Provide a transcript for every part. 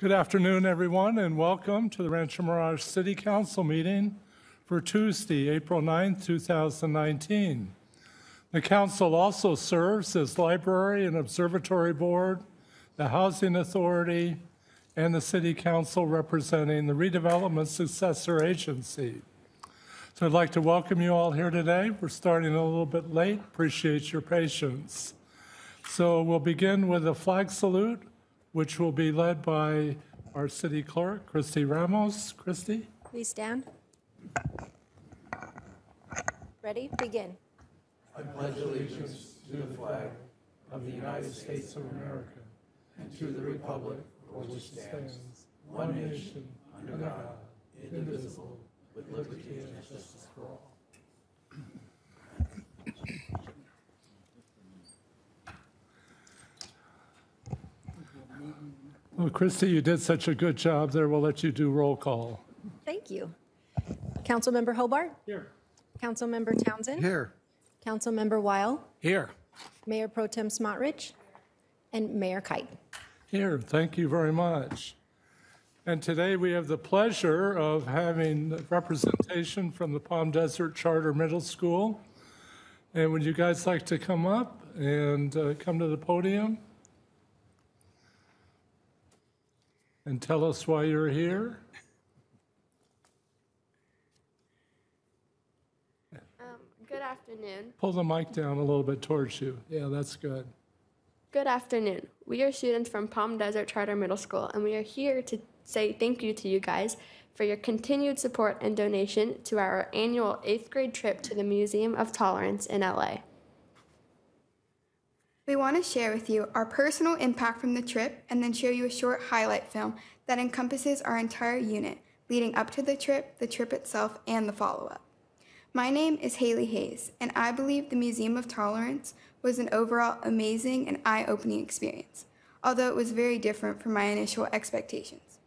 Good afternoon, everyone, and welcome to the Rancho Mirage City Council meeting for Tuesday, April 9th, 2019. The council also serves as library and observatory board, the housing authority, and the city council representing the redevelopment successor agency. So I'd like to welcome you all here today. We're starting a little bit late. Appreciate your patience. So we'll begin with a flag salute which will be led by our city clerk, Kristie Ramos. Kristie? Please stand. Ready? Begin. I pledge allegiance to the flag of the United States of America and to the republic for which it stands, one nation, under God, indivisible, with liberty and justice for all. Well, Kristie, you did such a good job there. We'll let you do roll call. Thank you. Councilmember Hobart? Here. Councilmember Townsend? Here. Councilmember Weill? Here. Mayor Pro Tem Smotrich? And Mayor Kite. Here, thank you very much. And today we have the pleasure of having representation from the Palm Desert Charter Middle School. And would you guys like to come up and uh, come to the podium? And tell us why you're here? Um, good afternoon. Pull the mic down a little bit towards you. Yeah, that's good. Good afternoon. We are students from Palm Desert Charter Middle School, and we are here to say thank you to you guys for your continued support and donation to our annual eighth grade trip to the Museum of Tolerance in LA. We want to share with you our personal impact from the trip and then show you a short highlight film that encompasses our entire unit, leading up to the trip, the trip itself, and the follow up. My name is Haley Hayes, and I believe the Museum of Tolerance was an overall amazing and eye opening experience, although it was very different from my initial expectations.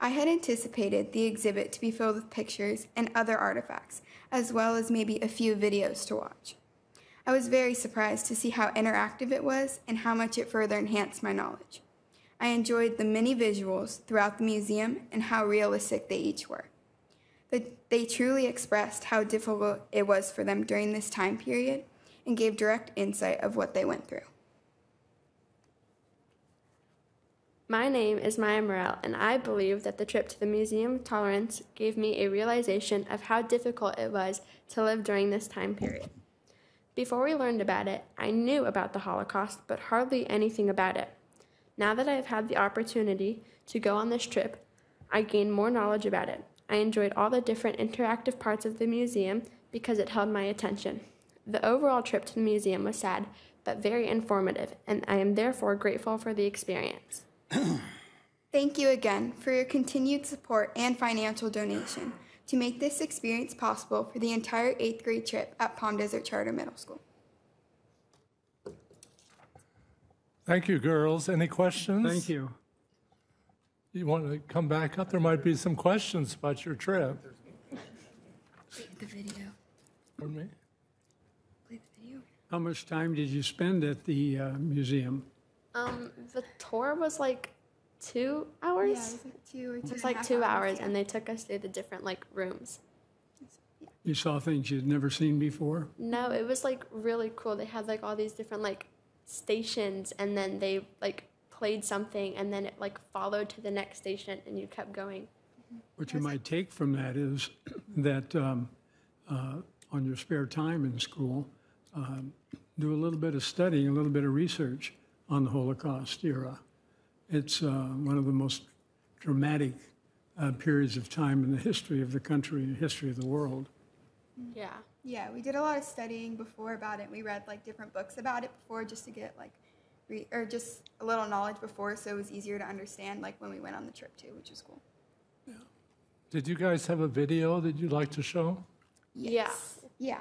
I had anticipated the exhibit to be filled with pictures and other artifacts, as well as maybe a few videos to watch. I was very surprised to see how interactive it was and how much it further enhanced my knowledge. I enjoyed the many visuals throughout the museum and how realistic they each were. They truly expressed how difficult it was for them during this time period and gave direct insight of what they went through. My name is Maya Morel, and I believe that the trip to the Museum of Tolerance gave me a realization of how difficult it was to live during this time period. Before we learned about it, I knew about the Holocaust, but hardly anything about it. Now that I have had the opportunity to go on this trip, I gained more knowledge about it. I enjoyed all the different interactive parts of the museum because it held my attention. The overall trip to the museum was sad, but very informative, and I am therefore grateful for the experience. Thank you again for your continued support and financial donation to make this experience possible for the entire eighth grade trip at Palm Desert Charter Middle School. Thank you, girls. Any questions? Thank you. You want to come back up? There might be some questions about your trip. The video. Pardon me? Play the video. How much time did you spend at the uh, museum? Um, the tour was like two Yeah, hours. it was like two or two. it was and a like half two hours, yeah. and they took us through the different like rooms. You saw things you'd never seen before? No, it was like really cool. They had like all these different like stations, and then they like played something, and then it like followed to the next station, and you kept going. What you might take from that is that um, uh, on your spare time in school, um, do a little bit of studying, a little bit of research on the Holocaust era. It's uh, one of the most dramatic uh, periods of time in the history of the country and history of the world. Yeah. Yeah, we did a lot of studying before about it. We read like different books about it before just to get like, re- or just a little knowledge before, so it was easier to understand like when we went on the trip too, which was cool. Did you guys have a video that you'd like to show? Yeah. Yeah.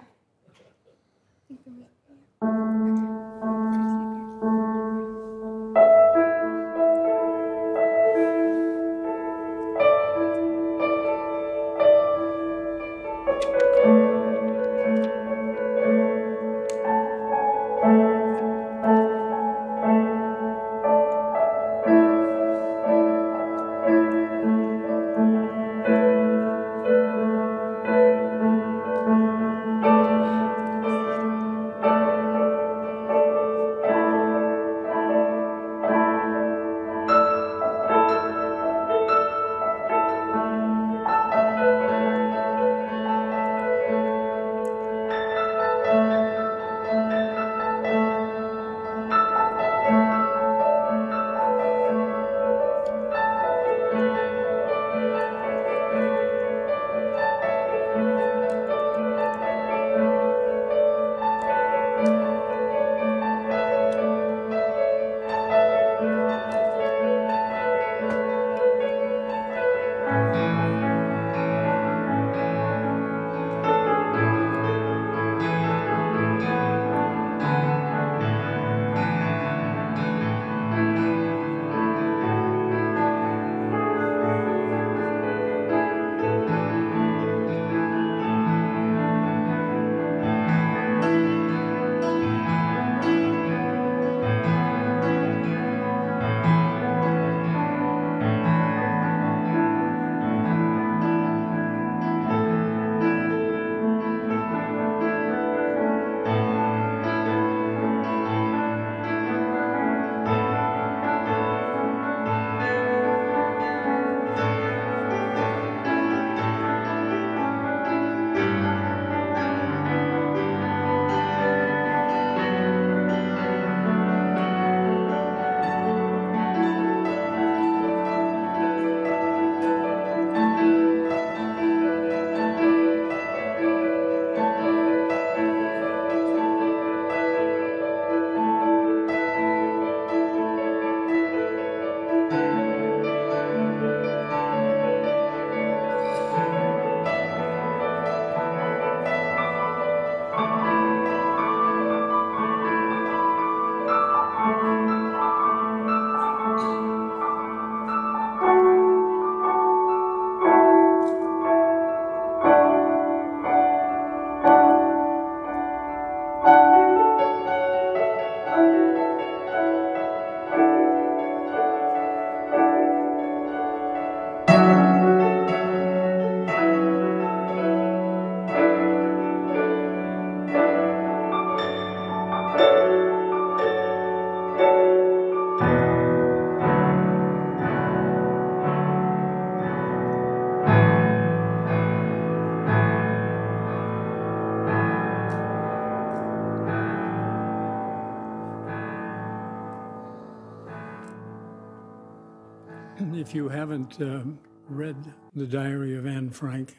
If you haven't um, read The Diary of Anne Frank,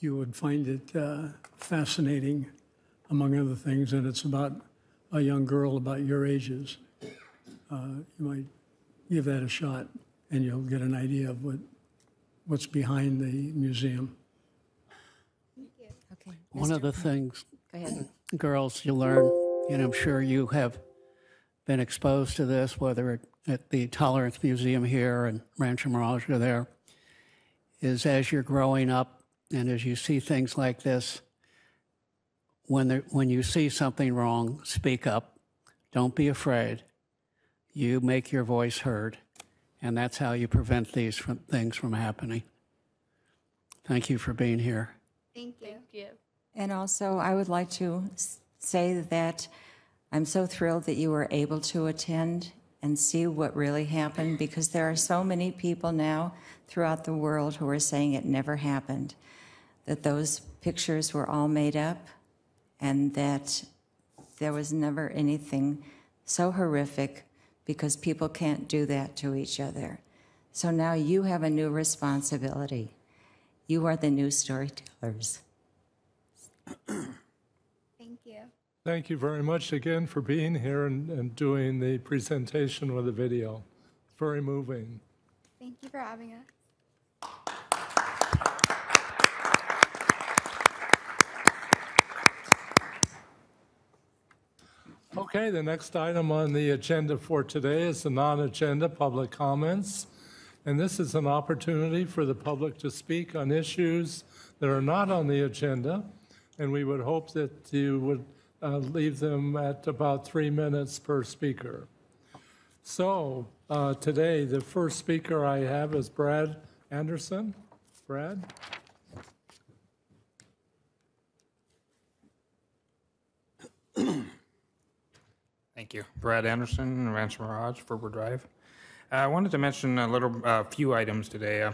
you would find it uh, fascinating, among other things, and it's about a young girl about your ages. Uh, You might give that a shot, and you'll get an idea of what, what's behind the museum. Okay. One Mr. of the things, Go ahead. girls, you learn, and I'm sure you have been exposed to this, whether at- at the Tolerance Museum here and Rancho Mirage or there, is as you're growing up and as you see things like this, when, there, when you see something wrong, speak up. Don't be afraid. You make your voice heard, and that's how you prevent these from, things from happening. Thank you for being here. Thank you. Thank you. And also, I would like to say that I'm so thrilled that you were able to attend and see what really happened because there are so many people now throughout the world who are saying it never happened, that those pictures were all made up, and that there was never anything so horrific because people can't do that to each other. So now you have a new responsibility. You are the new storytellers. Thank you. Thank you very much again for being here and, and doing the presentation with the video. Very moving. Thank you for having us. Okay, the next item on the agenda for today is the non-agenda public comments. And this is an opportunity for the public to speak on issues that are not on the agenda. And we would hope that you would uh, leave them at about three minutes per speaker. So uh, today, the first speaker I have is Brad Anderson. Brad? Thank you. Brad Anderson, Rancho Mirage, Ferber Drive. Uh, I wanted to mention a little, uh, few items today. Uh,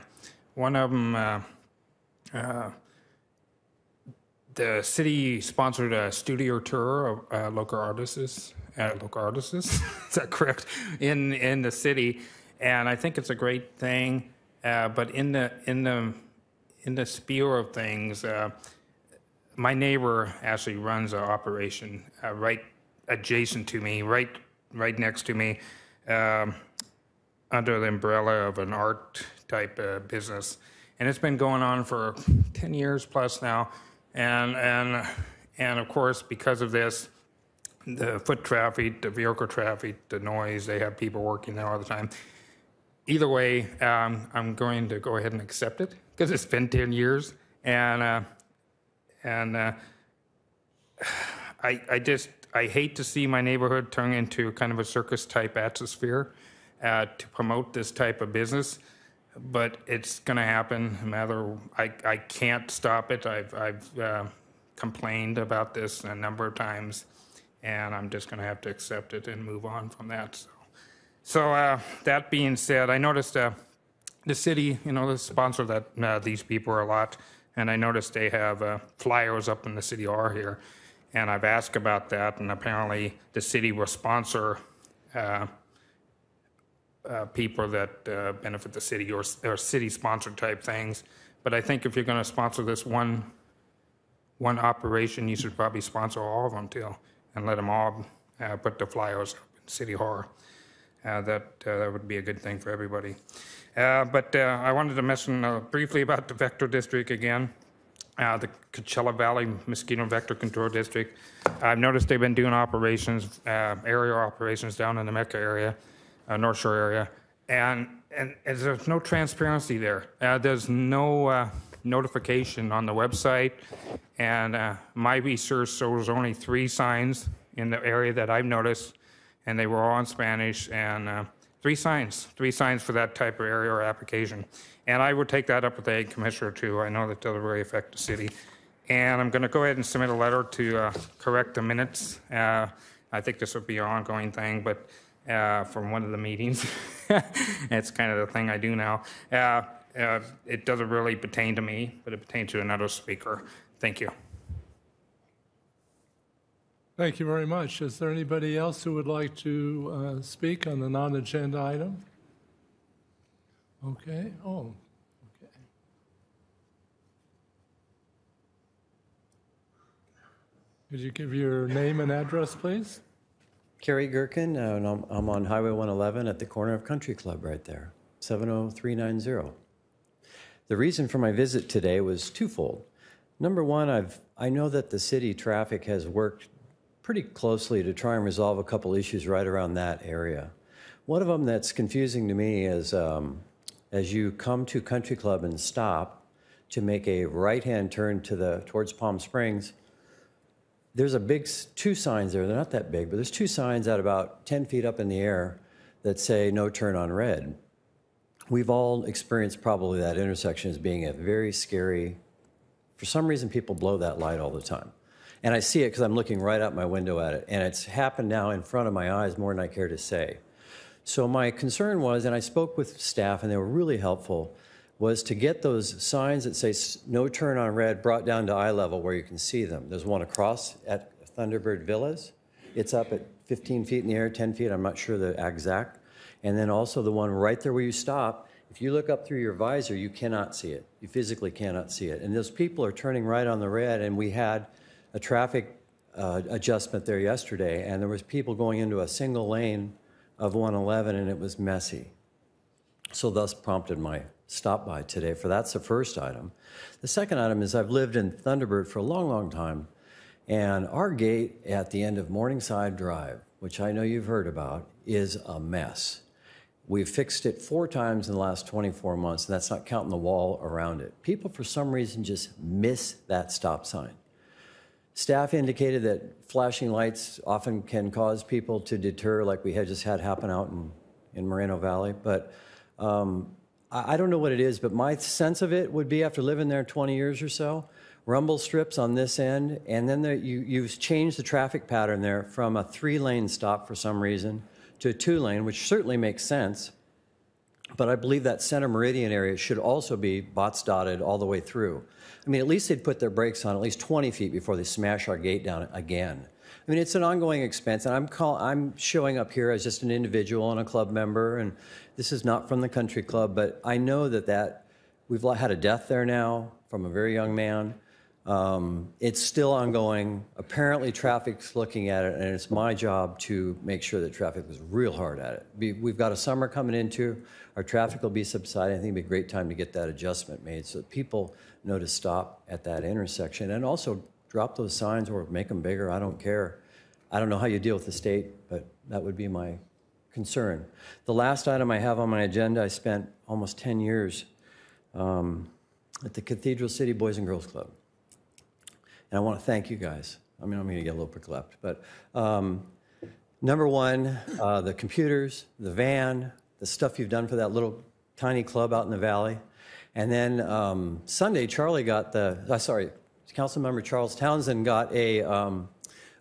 one of them, uh, uh, the city sponsored a studio tour of uh, local artists, uh, local artists, is that correct? In in the city, and I think it's a great thing. Uh, but in the in the in the spiel of things, uh, my neighbor actually runs an operation uh, right adjacent to me, right right next to me, um, under the umbrella of an art type business, and it's been going on for ten years plus now, and and and of course because of this, the foot traffic, the vehicle traffic, the noise, they have people working there all the time. Either way, um, I'm going to go ahead and accept it because it's been ten years, and uh, and. Uh, I, I just I hate to see my neighborhood turn into kind of a circus type atmosphere uh, to promote this type of business, but it's going to happen. Matter I I can't stop it. I've I've uh, complained about this a number of times, and I'm just going to have to accept it and move on from that. So, so uh, that being said, I noticed uh, the city, you know, the sponsor that uh, these people are a lot, and I noticed they have uh, flyers up in the city R here, and I've asked about that, and apparently the city will sponsor uh, people that uh, benefit the city or, or city-sponsored type things. But I think if you're going to sponsor this one one operation, you should probably sponsor all of them too, and let them all uh, put the flyers up in City Hall. Uh, that uh, that would be a good thing for everybody. But I wanted to mention briefly about the Vector District again, the Coachella Valley Mosquito Vector Control District. I've noticed they've been doing operations, area operations down in the Mecca area, uh, North Shore area, and and, and there's no transparency there. Uh, there's no uh, notification on the website, and uh, my research shows only three signs in the area that I've noticed, and they were all in Spanish, and uh, three signs, three signs for that type of area or application. And I would take that up with the ag commissioner too. I know that doesn't really affect the city. And I'm going to go ahead and submit a letter to uh, correct the minutes. Uh, I think this will be an ongoing thing, but uh, from one of the meetings, it's kind of the thing I do now. Uh, uh, it doesn't really pertain to me, but it pertains to another speaker. Thank you. Thank you very much. Is there anybody else who would like to uh, speak on the non-agenda item? Okay, oh, okay. Could you give your name and address, please? Kerry Gherkin, uh, and I'm, I'm on Highway 111 at the corner of Country Club right there, 70390. The reason for my visit today was twofold. Number one, I've, I know that the city traffic has worked pretty closely to try and resolve a couple issues right around that area. One of them that's confusing to me is um, as you come to Country Club and stop to make a right-hand turn to the towards Palm Springs, there's a big two signs there. They're not that big, but there's two signs at about 10 feet up in the air that say no turn on red. We've all experienced probably that intersection as being a very scary. For some reason, people blow that light all the time. And I see it because I'm looking right out my window at it. And it's happened now in front of my eyes more than I care to say. So my concern was, and I spoke with staff and they were really helpful, was to get those signs that say no turn on red brought down to eye level where you can see them. There's one across at Thunderbird Villas. It's up at 15 feet in the air, 10 feet, I'm not sure the exact. And then also the one right there where you stop. If you look up through your visor, you cannot see it. You physically cannot see it. And those people are turning right on the red, and we had a traffic uh, adjustment there yesterday, and there was people going into a single lane of 111, and it was messy. So thus prompted my stop by today for that's the first item. The second item is I've lived in Thunderbird for a long, long time, and our gate at the end of Morningside Drive, which I know you've heard about, is a mess. We've fixed it four times in the last 24 months, and that's not counting the wall around it. People, for some reason, just miss that stop sign. Staff indicated that flashing lights often can cause people to deter, like we had just had happen out in, in Moreno Valley. But um, I, don't know what it is, but my sense of it would be after living there 20 years or so, rumble strips on this end, and then there, you, you've changed the traffic pattern there from a three lane stop for some reason to a two lane, which certainly makes sense. But I believe that center meridian area should also be bots dotted all the way through. I mean, at least they'd put their brakes on at least 20 feet before they smash our gate down again. I mean, it's an ongoing expense, and I'm call, I'm showing up here as just an individual and a club member, and this is not from the country club, but I know that that we've had a death there now from a very young man. Um, it's still ongoing. Apparently, traffic's looking at it, and it's my job to make sure that traffic is real hard at it. Be- We've got a summer coming into. Our traffic will be subsiding. I think it'd be a great time to get that adjustment made so that people know to stop at that intersection and also drop those signs or make them bigger. I don't care. I don't know how you deal with the state, but that would be my concern. The last item I have on my agenda, I spent almost 10 years um, at the Cathedral City Boys and Girls Club. And I want to thank you guys. I mean, I'm going to get a little pricked, but um, number one, uh, the computers, the van, the stuff you've done for that little tiny club out in the valley. And then um, Sunday, Charlie got the, uh, sorry, Councilmember Charles Townsend got a um,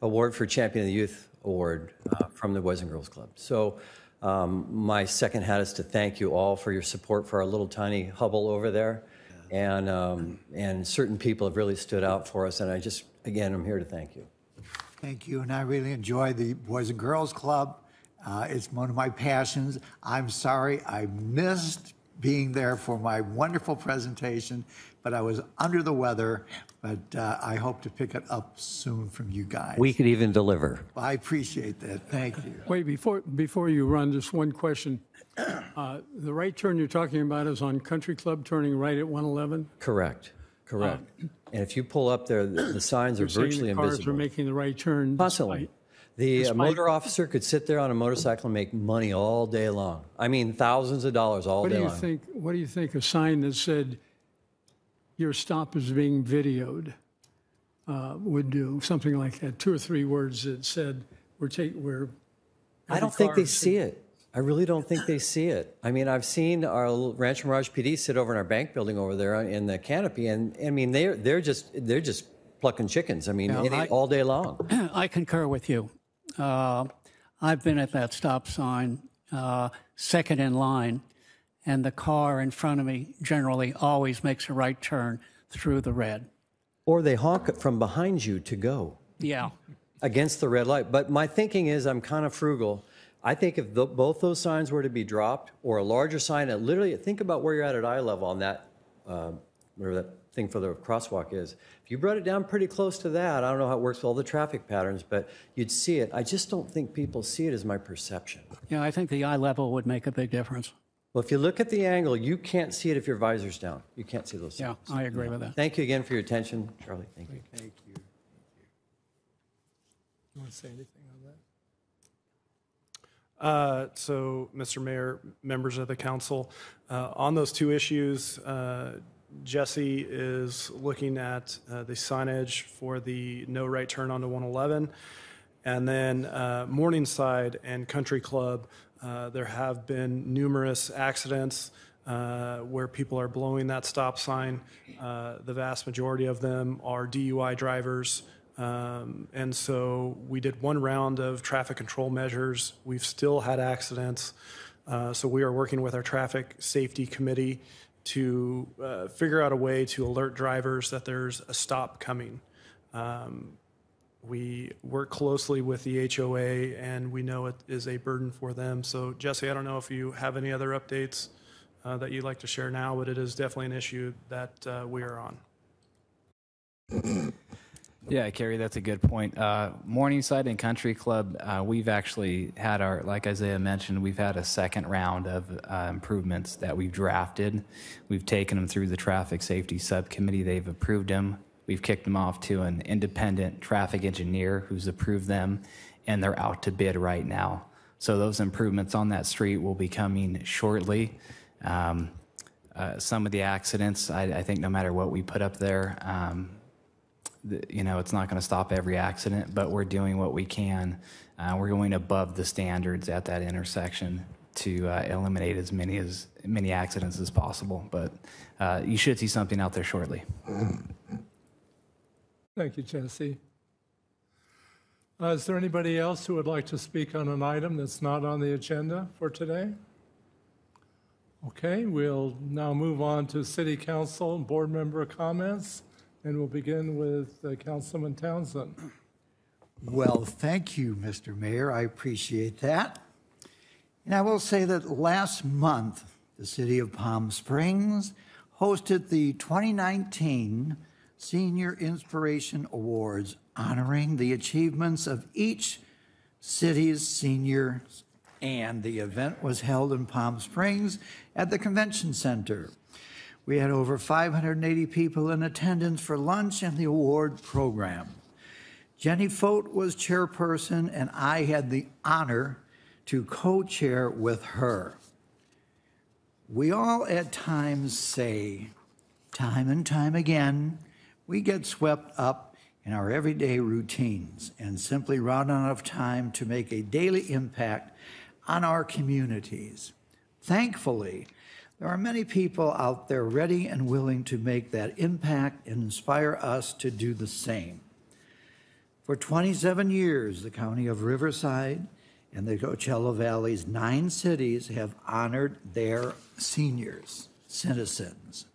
award for Champion of the Youth Award uh, from the Boys and Girls Club. So um, my second hat is to thank you all for your support for our little tiny hubble over there. And, um, and certain people have really stood out for us. And I just, again, I'm here to thank you. Thank you, and I really enjoy the Boys and Girls Club. Uh, it's one of my passions. I'm sorry I missed being there for my wonderful presentation, but I was under the weather. But uh, I hope to pick it up soon from you guys. We could even deliver. I appreciate that. Thank you. Wait, before, before you run, just one question. Uh, The right turn you're talking about is on Country Club turning right at 111? Correct, correct. And if you pull up there, the, the signs are You're saying virtually the cars are making the right turn? Constantly. The uh, motor officer could sit there on a motorcycle and make money all day long. I mean, thousands of dollars all day long. What day do you long. think, what do you think a sign that said, your stop is being videoed uh, would do? Something like that, two or three words that said, we're taking, we're. I don't think they see it. I really don't think they see it. I mean, I've seen our Rancho Mirage PD sit over in our bank building over there in the canopy, and I mean, they're they're just they're just plucking chickens. I mean, Yeah, I- all day long. I concur with you. Uh, I've been at that stop sign, uh, second in line, and the car in front of me generally always makes a right turn through the red. Or they honk it from behind you to go. Yeah. against the red light. But my thinking is I'm kind of frugal. I think if tho- both those signs were to be dropped, or a larger sign, at literally, think about where you're at at eye level on that, um, whatever that thing for the crosswalk is. If you brought it down pretty close to that, I don't know how it works with all the traffic patterns, but you'd see it. I just don't think people see it as my perception. Yeah, I think the eye level would make a big difference. Well, if you look at the angle, you can't see it if your visor's down. You can't see those Yeah, signs. I agree with that. Thank you again for your attention, Charlie. Thank you. Thank you. You want to say anything on that? Uh, So, Mr. Mayor, members of the council, uh, on those two issues, uh, Jesse is looking at uh, the signage for the no right turn onto 111. And then uh, Morningside and Country Club, uh, there have been numerous accidents uh, where people are blowing that stop sign. Uh, The vast majority of them are DUI drivers. Um, And so we did one round of traffic control measures. We've still had accidents. Uh, So we are working with our traffic safety committee to uh, figure out a way to alert drivers that there's a stop coming. Um, We work closely with the HOA, and we know it is a burden for them. So Jesse, I don't know if you have any other updates uh, that you'd like to share now, but it is definitely an issue that uh, we are on. Yeah, Kerry, that's a good point. Uh, Morningside and Country Club, uh, we've actually had our, like Isaiah mentioned, we've had a second round of uh, improvements that we've drafted. We've taken them through the Traffic Safety Subcommittee. They've approved them. We've kicked them off to an independent traffic engineer who's approved them, and they're out to bid right now. So those improvements on that street will be coming shortly. Um, uh, some of the accidents, I, I think no matter what we put up there, um, you know, it's not going to stop every accident, but we're doing what we can. Uh, we're going above the standards at that intersection to uh, eliminate as many as many accidents as possible. But uh, you should see something out there shortly. Thank you, Jesse. Uh, Is there anybody else who would like to speak on an item that's not on the agenda for today? Okay, we'll now move on to city council and board member comments, and we'll begin with uh, Councilman Townsend. Well, thank you, Mr. Mayor. I appreciate that. And I will say that last month, the city of Palm Springs hosted the 2019 Senior Inspiration Awards, honoring the achievements of each city's seniors. And the event was held in Palm Springs at the Convention Center. We had over 580 people in attendance for lunch and the award program. Jenny Fote was chairperson, and I had the honor to co chair with her. We all at times say, time and time again, we get swept up in our everyday routines and simply run out of time to make a daily impact on our communities. Thankfully, there are many people out there ready and willing to make that impact and inspire us to do the same. For 27 years, the County of Riverside and the Coachella Valley's nine cities have honored their seniors, citizens,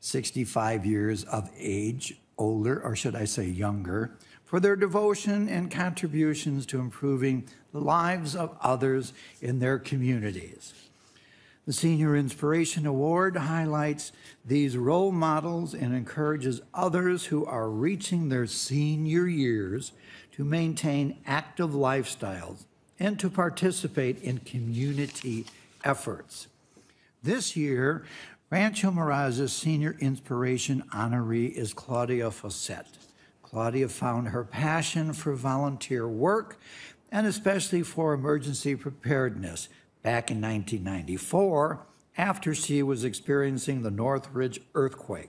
65 years of age, older, or should I say younger, for their devotion and contributions to improving the lives of others in their communities. The Senior Inspiration Award highlights these role models and encourages others who are reaching their senior years to maintain active lifestyles and to participate in community efforts. This year, Rancho Mirage's Senior Inspiration honoree is Claudia Fossett. Claudia found her passion for volunteer work and especially for emergency preparedness back in 1994 after she was experiencing the Northridge earthquake.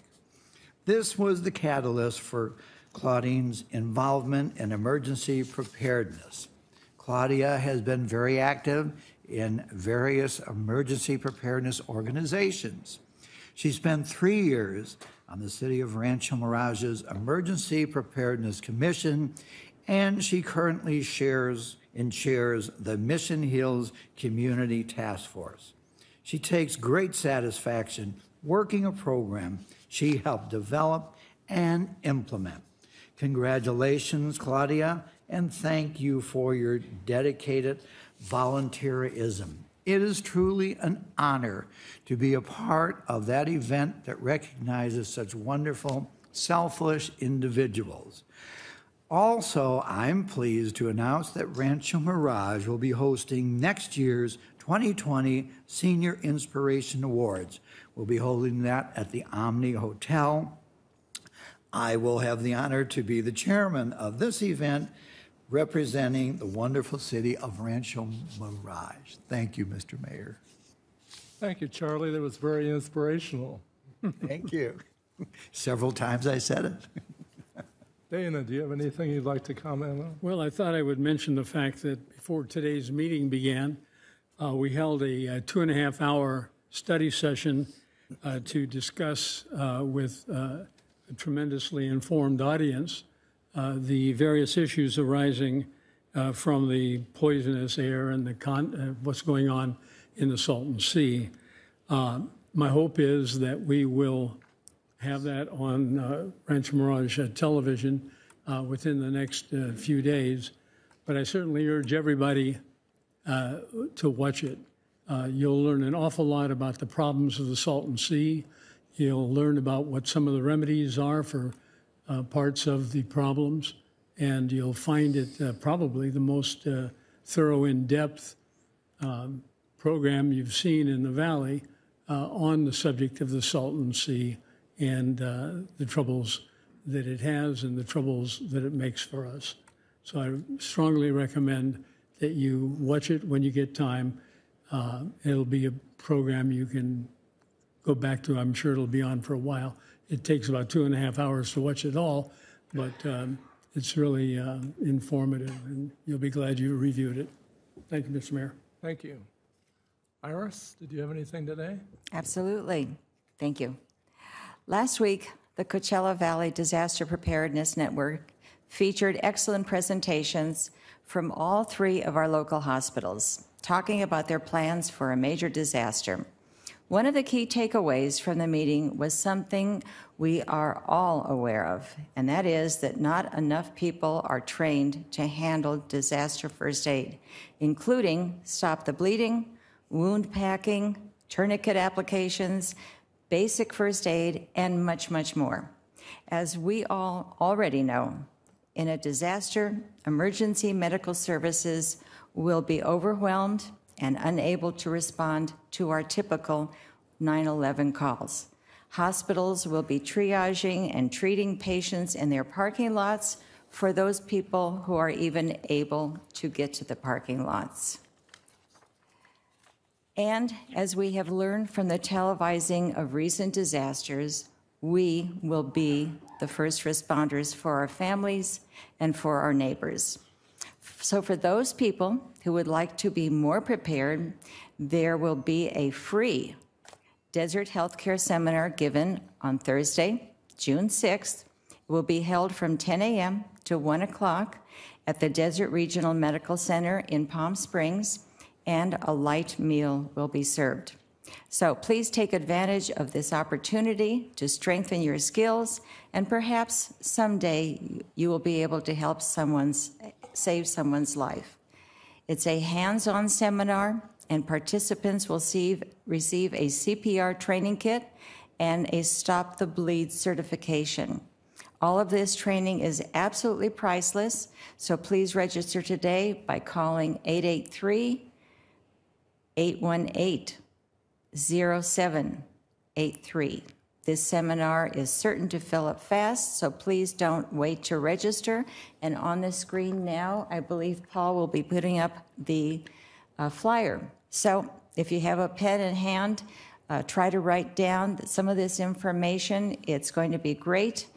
This was the catalyst for Claudine's involvement in emergency preparedness. Claudia has been very active in various emergency preparedness organizations. She spent three years on the City of Rancho Mirage's Emergency Preparedness Commission, and she currently shares and chairs the Mission Hills Community Task Force. She takes great satisfaction working a program she helped develop and implement. Congratulations, Claudia, and thank you for your dedicated volunteerism. It is truly an honor to be a part of that event that recognizes such wonderful, selfless individuals. Also, I'm pleased to announce that Rancho Mirage will be hosting next year's 2020 Senior Inspiration Awards. We'll be holding that at the Omni Hotel. I will have the honor to be the chairman of this event representing the wonderful city of Rancho Mirage. Thank you, Mr. Mayor. Thank you, Charlie. That was very inspirational. Thank you. Several times I said it. Dana, do you have anything you'd like to comment on? Well, I thought I would mention the fact that before today's meeting began, uh, we held a, uh two and a half hour study session uh, to discuss uh, with uh, a tremendously informed audience uh, the various issues arising from the poisonous air and the con- what's going on in the Salton Sea. My hope is that we will have that on uh, Mirage uh, television uh, within the next uh, few days. But I certainly urge everybody uh, to watch it. You'll learn an awful lot about the problems of the Salton Sea. You'll learn about what some of the remedies are for parts of the problems, and you'll find it probably the most thorough, in depth um, program you've seen in the Valley uh, on the subject of the Salton Sea and uh, the troubles that it has and the troubles that it makes for us. So I strongly recommend that you watch it when you get time. Uh, it'll be a program you can go back to. I'm sure it'll be on for a while. It takes about two and a half hours to watch it all, but um, it's really uh, informative, and you'll be glad you reviewed it. Thank you, Mr. Mayor. Thank you. Iris, did you have anything today? Absolutely. Thank you. Last week, the Coachella Valley Disaster Preparedness Network featured excellent presentations from all three of our local hospitals talking about their plans for a major disaster. One of the key takeaways from the meeting was something we are all aware of, and that is that not enough people are trained to handle disaster first aid, including stop the bleeding, wound packing, tourniquet applications, basic first aid, and much, much more. As we all already know, in a disaster, emergency medical services will be overwhelmed and unable to respond to our typical 911 calls. Hospitals will be triaging and treating patients in their parking lots for those people who are even able to get to the parking lots. And as we have learned from the televising of recent disasters, we will be the first responders for our families and for our neighbors. So, for those people who would like to be more prepared, there will be a free Desert Healthcare Seminar given on Thursday, June 6th. It will be held from 10 a.m. to 1 o'clock at the Desert Regional Medical Center in Palm Springs, and a light meal will be served. So please take advantage of this opportunity to strengthen your skills, and perhaps someday you will be able to help someone's save someone's life. It's a hands-on seminar, and participants will see, receive a CPR training kit and a Stop the Bleed certification. All of this training is absolutely priceless, so please register today by calling 883 818 0783. This seminar is certain to fill up fast, so please don't wait to register. And on the screen now, I believe Paul will be putting up the uh, flyer. So if you have a pen in hand, uh, try to write down some of this information. It's going to be great.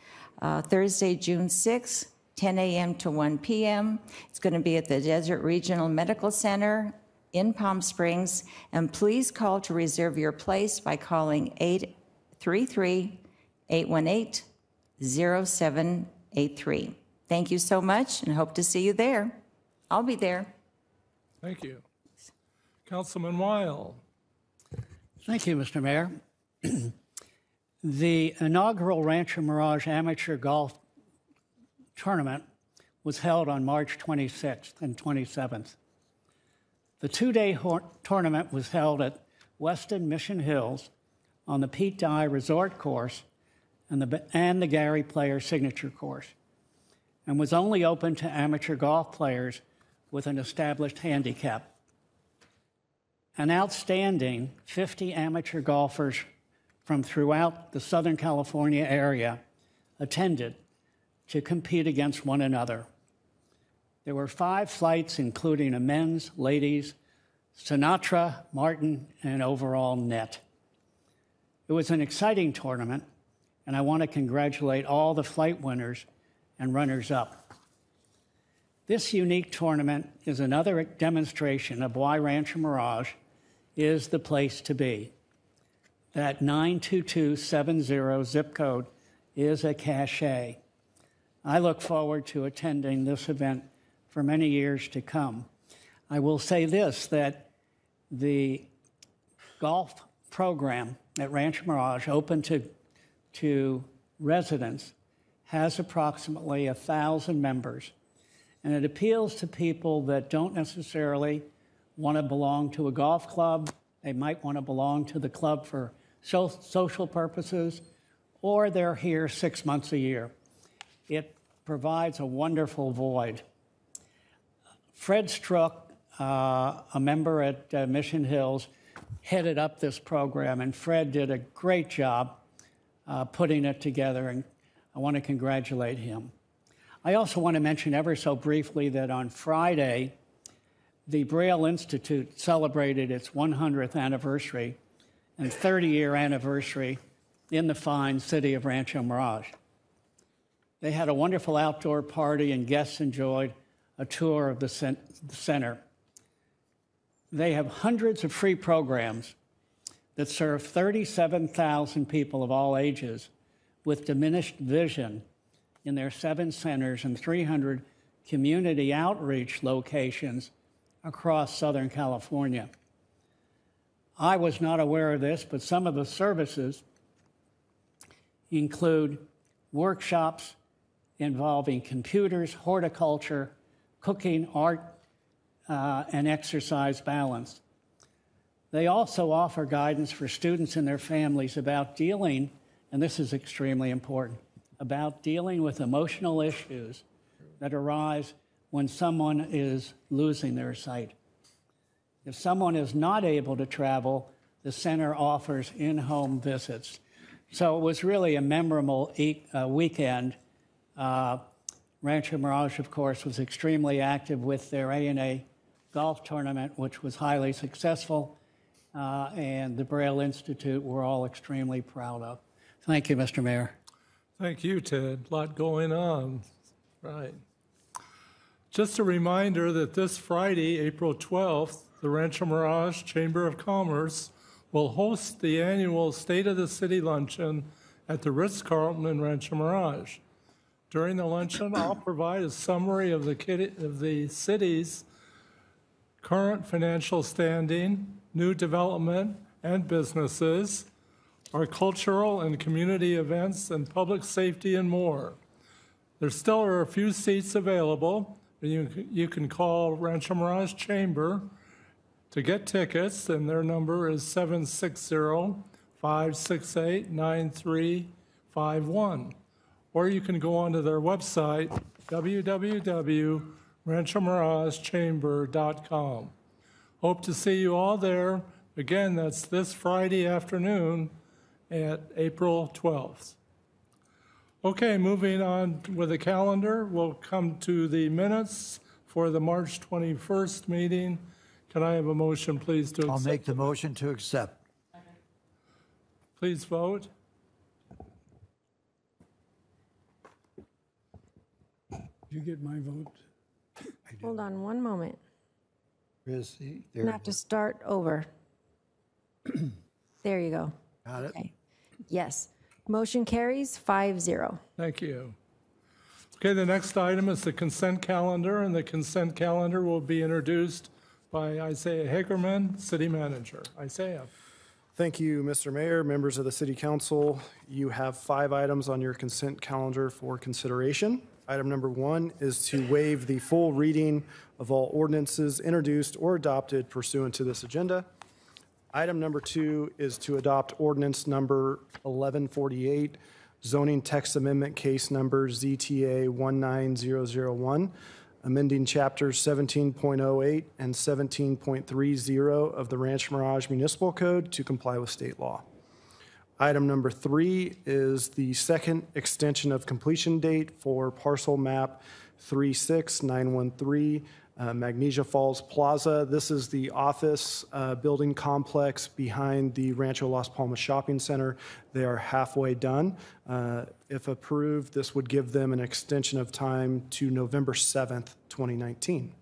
Uh, Thursday, June 6th, 10 a.m. to 1 p.m. It's going to be at the Desert Regional Medical Center in Palm Springs. And please call to reserve your place by calling 833 818 0783. Thank you so much and hope to see you there. I'll be there. Thank you. Councilman Weill. Thank you, Mr. Mayor. the inaugural Rancho Mirage Amateur Golf Tournament was held on March 26th and 27th. The two day tournament was held at Westin Mission Hills on the Pete Dye Resort Course and the, and the Gary Player Signature Course, and was only open to amateur golf players with an established handicap. An outstanding 50 amateur golfers from throughout the Southern California area attended to compete against one another. There were five flights, including a men's, ladies, Sinatra, Martin, and overall net. It was an exciting tournament, and I want to congratulate all the flight winners and runners up. This unique tournament is another demonstration of why Rancho Mirage is the place to be. That 92270 zip code is a cachet. I look forward to attending this event for many years to come. I will say this that the golf program at Rancho Mirage, open to, to residents, has approximately a thousand members. And it appeals to people that don't necessarily want to belong to a golf club. They might want to belong to the club for so- social purposes, or they're here six months a year. It provides a wonderful void. Fred Struck, uh, a member at uh, Mission Hills, headed up this program, and Fred did a great job uh, putting it together, and I want to congratulate him. I also want to mention ever so briefly that on Friday, the Braille Institute celebrated its 100th anniversary and 30 year anniversary in the fine city of Rancho Mirage. They had a wonderful outdoor party, and guests enjoyed a tour of the center. They have hundreds of free programs that serve 37,000 people of all ages with diminished vision in their seven centers and 300 community outreach locations across Southern California. I was not aware of this, but some of the services include workshops involving computers, horticulture, cooking, art, uh, and exercise balance. They also offer guidance for students and their families about dealing, and this is extremely important, about dealing with emotional issues that arise when someone is losing their sight. If someone is not able to travel, the center offers in home visits. So it was really a memorable e- uh, weekend. Uh, Rancho Mirage, of course, was extremely active with their A&A golf tournament, which was highly successful, uh, and the Braille Institute we're all extremely proud of. Thank you, Mr. Mayor. Thank you, Ted. A lot going on. Right. Just a reminder that this Friday, April 12th, the Rancho Mirage Chamber of Commerce will host the annual State of the City luncheon at the Ritz Carlton in Rancho Mirage. During the luncheon, I'll provide a summary of the, of the city's current financial standing, new development and businesses, our cultural and community events, and public safety, and more. There still are a few seats available. You, you can call Rancho Mirage Chamber to get tickets, and their number is 760 568 9351. Or you can go onto their website, www.ranchomiragechamber.com. Hope to see you all there. Again, that's this Friday afternoon at April 12th. Okay, moving on with the calendar, we'll come to the minutes for the March 21st meeting. Can I have a motion, please, to I'll accept? make the motion to accept. Please vote. Did you get my vote? Hold on one moment. Where's the, I there, have to start over. There you go. got it? Okay. Yes. Motion carries five zero. Thank you. Okay, the next item is the consent calendar, and the consent calendar will be introduced by Isaiah Hagerman, City Manager. Isaiah. Thank you, Mr. Mayor, members of the City Council. You have five items on your consent calendar for consideration. Item number one is to waive the full reading of all ordinances introduced or adopted pursuant to this agenda. Item number two is to adopt ordinance number 1148, zoning text amendment case number ZTA 19001, amending chapters 17.08 and 17.30 of the Ranch Mirage Municipal Code to comply with state law. Item number three is the second extension of completion date for parcel map 36913 uh, Magnesia Falls Plaza. This is the office uh, building complex behind the Rancho Las Palmas Shopping Center. They are halfway done. Uh, If approved, this would give them an extension of time to November 7th, 2019.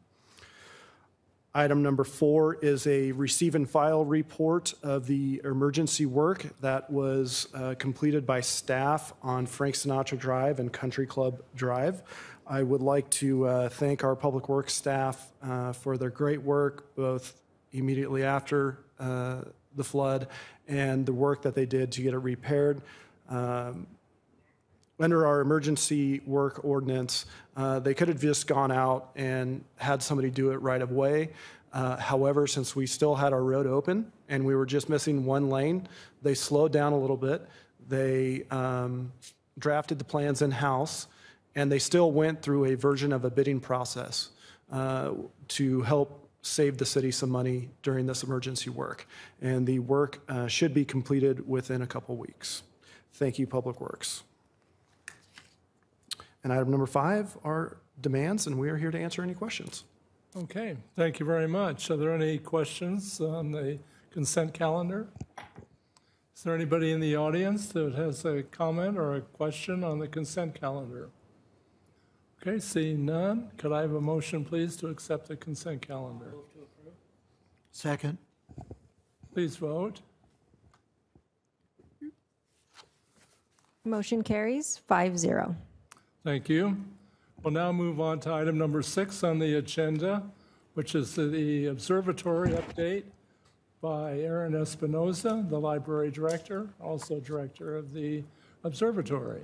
Item number four is a receive and file report of the emergency work that was uh, completed by staff on Frank Sinatra Drive and Country Club Drive. I would like to uh, thank our Public Works staff uh, for their great work, both immediately after uh, the flood and the work that they did to get it repaired. Um, under our emergency work ordinance, uh, they could have just gone out and had somebody do it right away. Uh, However, since we still had our road open and we were just missing one lane, they slowed down a little bit. They um, drafted the plans in-house, and they still went through a version of a bidding process uh, to help save the city some money during this emergency work. And the work uh, should be completed within a couple weeks. Thank you, Public Works. And item number five are demands, and we are here to answer any questions. Okay, thank you very much. Are there any questions on the consent calendar? Is there anybody in the audience that has a comment or a question on the consent calendar? Okay, seeing none, could I have a motion, please, to accept the consent calendar? Second. Please vote. Motion carries 5-0. Thank you. We'll now move on to item number six on the agenda, which is the observatory update by Aaron Espinoza, the library director, also director of the observatory.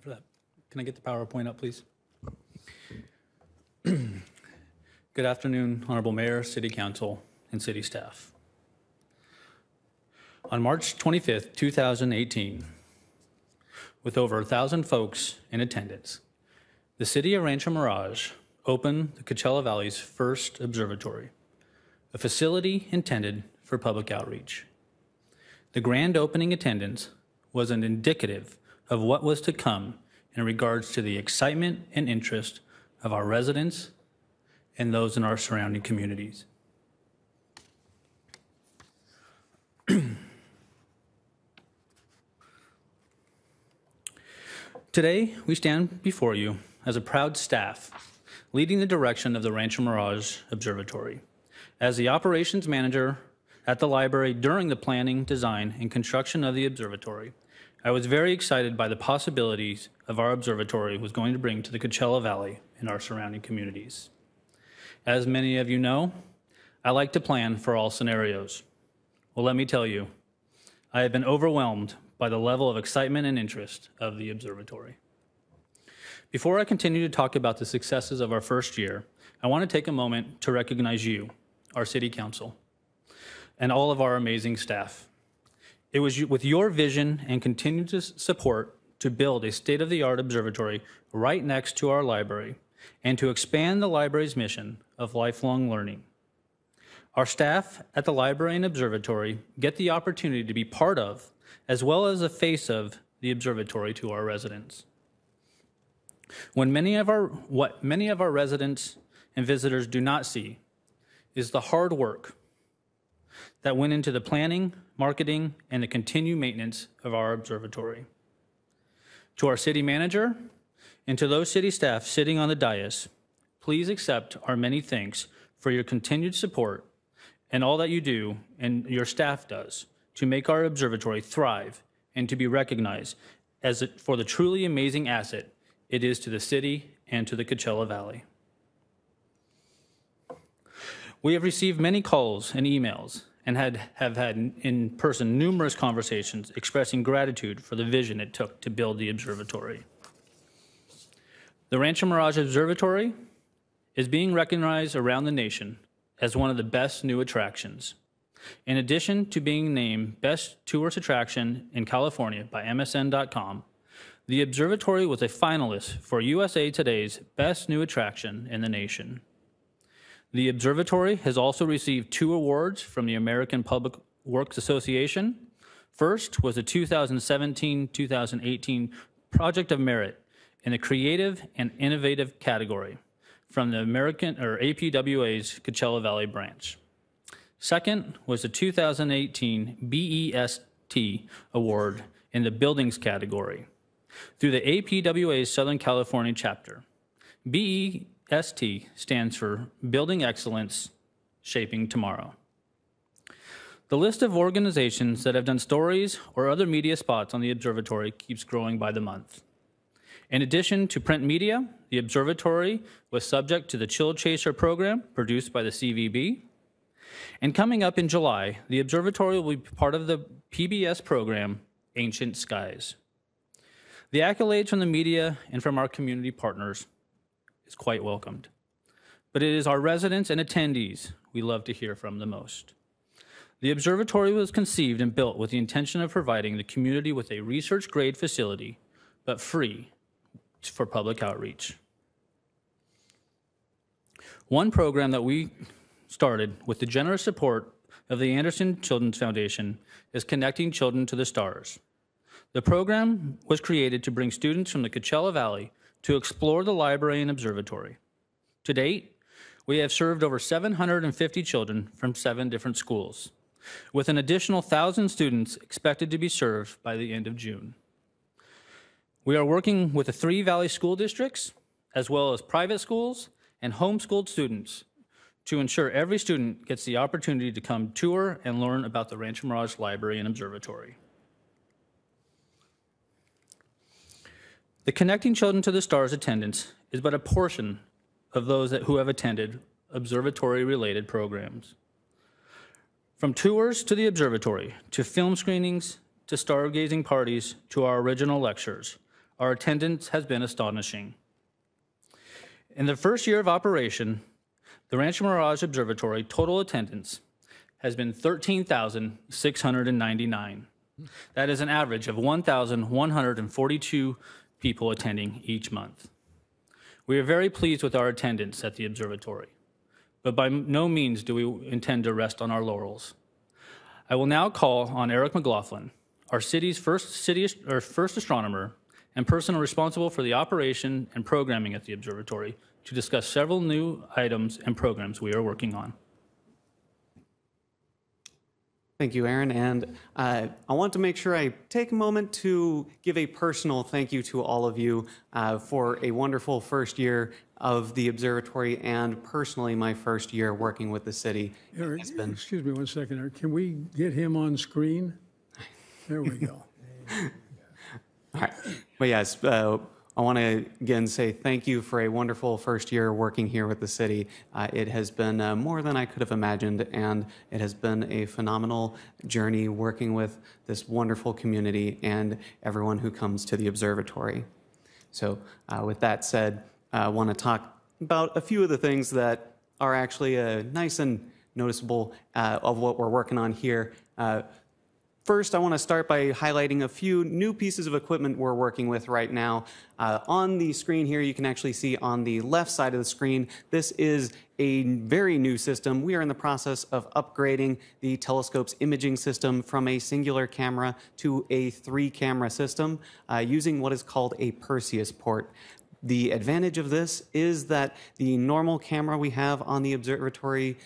For that. Can I get the PowerPoint up, please? Good afternoon, Honorable Mayor, City Council, and City staff. On March 25th, 2018, with over 1,000 folks in attendance, the City of Rancho Mirage opened the Coachella Valley's first observatory, a facility intended for public outreach. The grand opening attendance was an indicative of what was to come in regards to the excitement and interest of our residents and those in our surrounding communities. Today, we stand before you as a proud staff, leading the direction of the Rancho Mirage Observatory. As the operations manager at the library during the planning, design, and construction of the observatory, I was very excited by the possibilities of our observatory was going to bring to the Coachella Valley and our surrounding communities. As many of you know, I like to plan for all scenarios. Well, let me tell you, I have been overwhelmed by the level of excitement and interest of the observatory. Before I continue to talk about the successes of our first year, I want to take a moment to recognize you, our City Council, and all of our amazing staff. It was with your vision and continued support to build a state-of-the-art observatory right next to our library and to expand the library's mission of lifelong learning. Our staff at the library and observatory get the opportunity to be part of, as well as a face of, the observatory to our residents. When many of our, what many of our residents and visitors do not see is the hard work that went into the planning, marketing, and the continued maintenance of our observatory. To our city manager and to those city staff sitting on the dais, please accept our many thanks for your continued support and all that you do and your staff does to make our observatory thrive and to be recognized as it, for the truly amazing asset it is to the city and to the Coachella Valley. We have received many calls and emails and had, have had in person numerous conversations expressing gratitude for the vision it took to build the observatory. The Rancho Mirage Observatory is being recognized around the nation as one of the best new attractions. In addition to being named Best Tourist Attraction in California by MSN.com, the observatory was a finalist for USA Today's Best New Attraction in the nation. The observatory has also received two awards from the American Public Works Association. First was the 2017 2018 Project of Merit in the Creative and Innovative category from the American or APWA's Coachella Valley branch. Second was the 2018 BEST Award in the Buildings category through the APWA's Southern California chapter. BEST stands for Building Excellence Shaping Tomorrow. The list of organizations that have done stories or other media spots on the observatory keeps growing by the month. In addition to print media, the observatory was subject to the Chill Chaser program produced by the CVB. And coming up in July, the observatory will be part of the PBS program Ancient Skies. The accolades from the media and from our community partners is quite welcomed. But it is our residents and attendees we love to hear from the most. The observatory was conceived and built with the intention of providing the community with a research grade facility, but free for public outreach. One program that we started with the generous support of the Anderson Children's Foundation is Connecting Children to the Stars. The program was created to bring students from the Coachella Valley to explore the library and observatory. To date, we have served over 750 children from seven different schools, with an additional 1,000 students expected to be served by the end of June. We are working with the three Valley school districts, as well as private schools and homeschooled students to ensure every student gets the opportunity to come tour and learn about the Rancho Mirage Library and Observatory. The Connecting Children to the Stars attendance is but a portion of those that, who have attended observatory-related programs. From tours to the observatory, to film screenings, to stargazing parties, to our original lectures, our attendance has been astonishing. In the first year of operation, the Rancho Mirage Observatory total attendance has been 13,699. That is an average of 1,142 people attending each month. We are very pleased with our attendance at the observatory, but by no means do we intend to rest on our laurels. I will now call on Eric McLaughlin, our city's first, city, or first astronomer and person responsible for the operation and programming at the observatory, to discuss several new items and programs we are working on. Thank you, Aaron. And uh, I want to make sure I take a moment to give a personal thank you to all of you uh, for a wonderful first year of the observatory and personally my first year working with the city. Eric, excuse me one second. Eric. Can we get him on screen? There we go. all right. But yes, uh, I want to again say thank you for a wonderful first year working here with the city. Uh, it has been uh, more than I could have imagined, and it has been a phenomenal journey working with this wonderful community and everyone who comes to the observatory. So, uh, with that said, I want to talk about a few of the things that are actually uh, nice and noticeable uh, of what we're working on here. First, I want to start by highlighting a few new pieces of equipment we're working with right now. Uh, on the screen here, you can actually see on the left side of the screen, this is a very new system. We are in the process of upgrading the telescope's imaging system from a singular camera to a three camera system uh, using what is called a Perseus port. The advantage of this is that the normal camera we have on the observatory's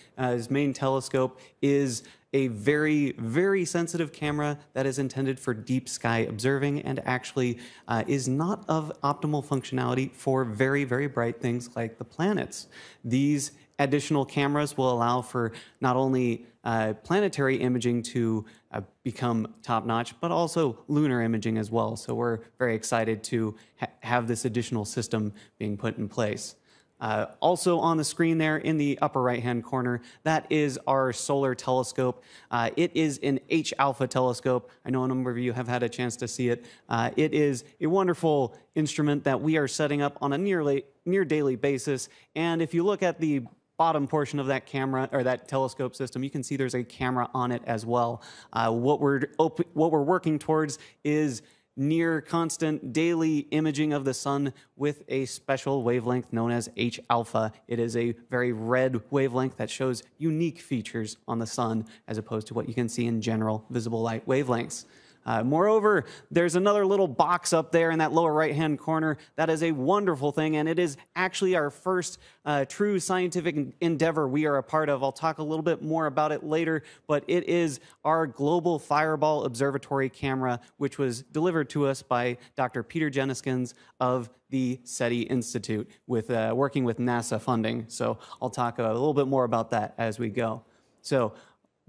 main telescope is a very, very sensitive camera that is intended for deep sky observing and actually uh, is not of optimal functionality for very, very bright things like the planets. These additional cameras will allow for not only uh, planetary imaging to uh, become top notch, but also lunar imaging as well. So we're very excited to ha have this additional system being put in place. Uh, also on the screen there in the upper right hand corner, that is our solar telescope. Uh, it is an H alpha telescope. I know a number of you have had a chance to see it. Uh, it is a wonderful instrument that we are setting up on a nearly, near daily basis. And if you look at the bottom portion of that camera or that telescope system, you can see there's a camera on it as well. Uh, what we're what we're working towards is near constant daily imaging of the sun with a special wavelength known as H alpha. It is a very red wavelength that shows unique features on the sun as opposed to what you can see in general visible light wavelengths. Uh, moreover, there's another little box up there in that lower right hand corner. That is a wonderful thing, and it is actually our first uh, true scientific endeavor we are a part of. I'll talk a little bit more about it later, but it is our Global Fireball Observatory camera, which was delivered to us by Dr. Peter Jenniskens of the SETI Institute, with uh, working with NASA funding. So I'll talk a little bit more about that as we go. So,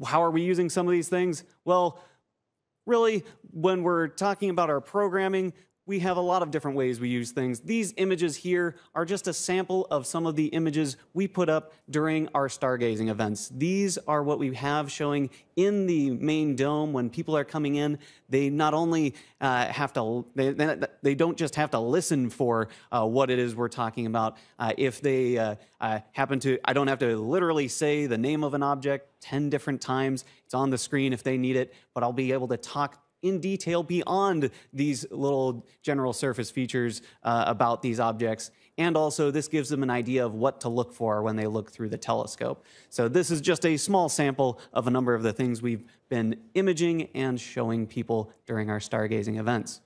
how are we using some of these things? Well, really, when we're talking about our programming, we have a lot of different ways we use things. These images here are just a sample of some of the images we put up during our stargazing events. These are what we have showing in the main dome when people are coming in. They not only uh, have to, they, they don't just have to listen for uh, what it is we're talking about. Uh, if they uh, uh, happen to, I don't have to literally say the name of an object 10 different times. It's on the screen if they need it, but I'll be able to talk in detail beyond these little general surface features uh, about these objects. And also, this gives them an idea of what to look for when they look through the telescope. So, this is just a small sample of a number of the things we've been imaging and showing people during our stargazing events.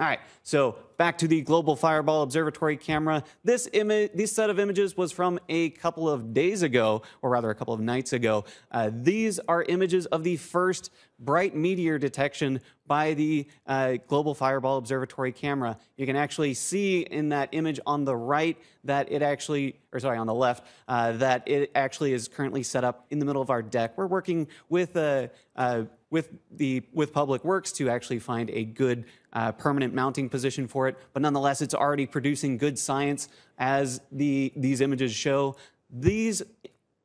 All right, so back to the Global Fireball Observatory camera. This image, this set of images was from a couple of days ago, or rather a couple of nights ago. Uh, these are images of the first bright meteor detection by the uh, Global Fireball Observatory camera. You can actually see in that image on the right that it actually, or sorry, on the left, uh, that it actually is currently set up in the middle of our deck. We're working with uh, uh, with the with Public Works to actually find a good uh, permanent mounting position for it. But nonetheless, it's already producing good science as the these images show. These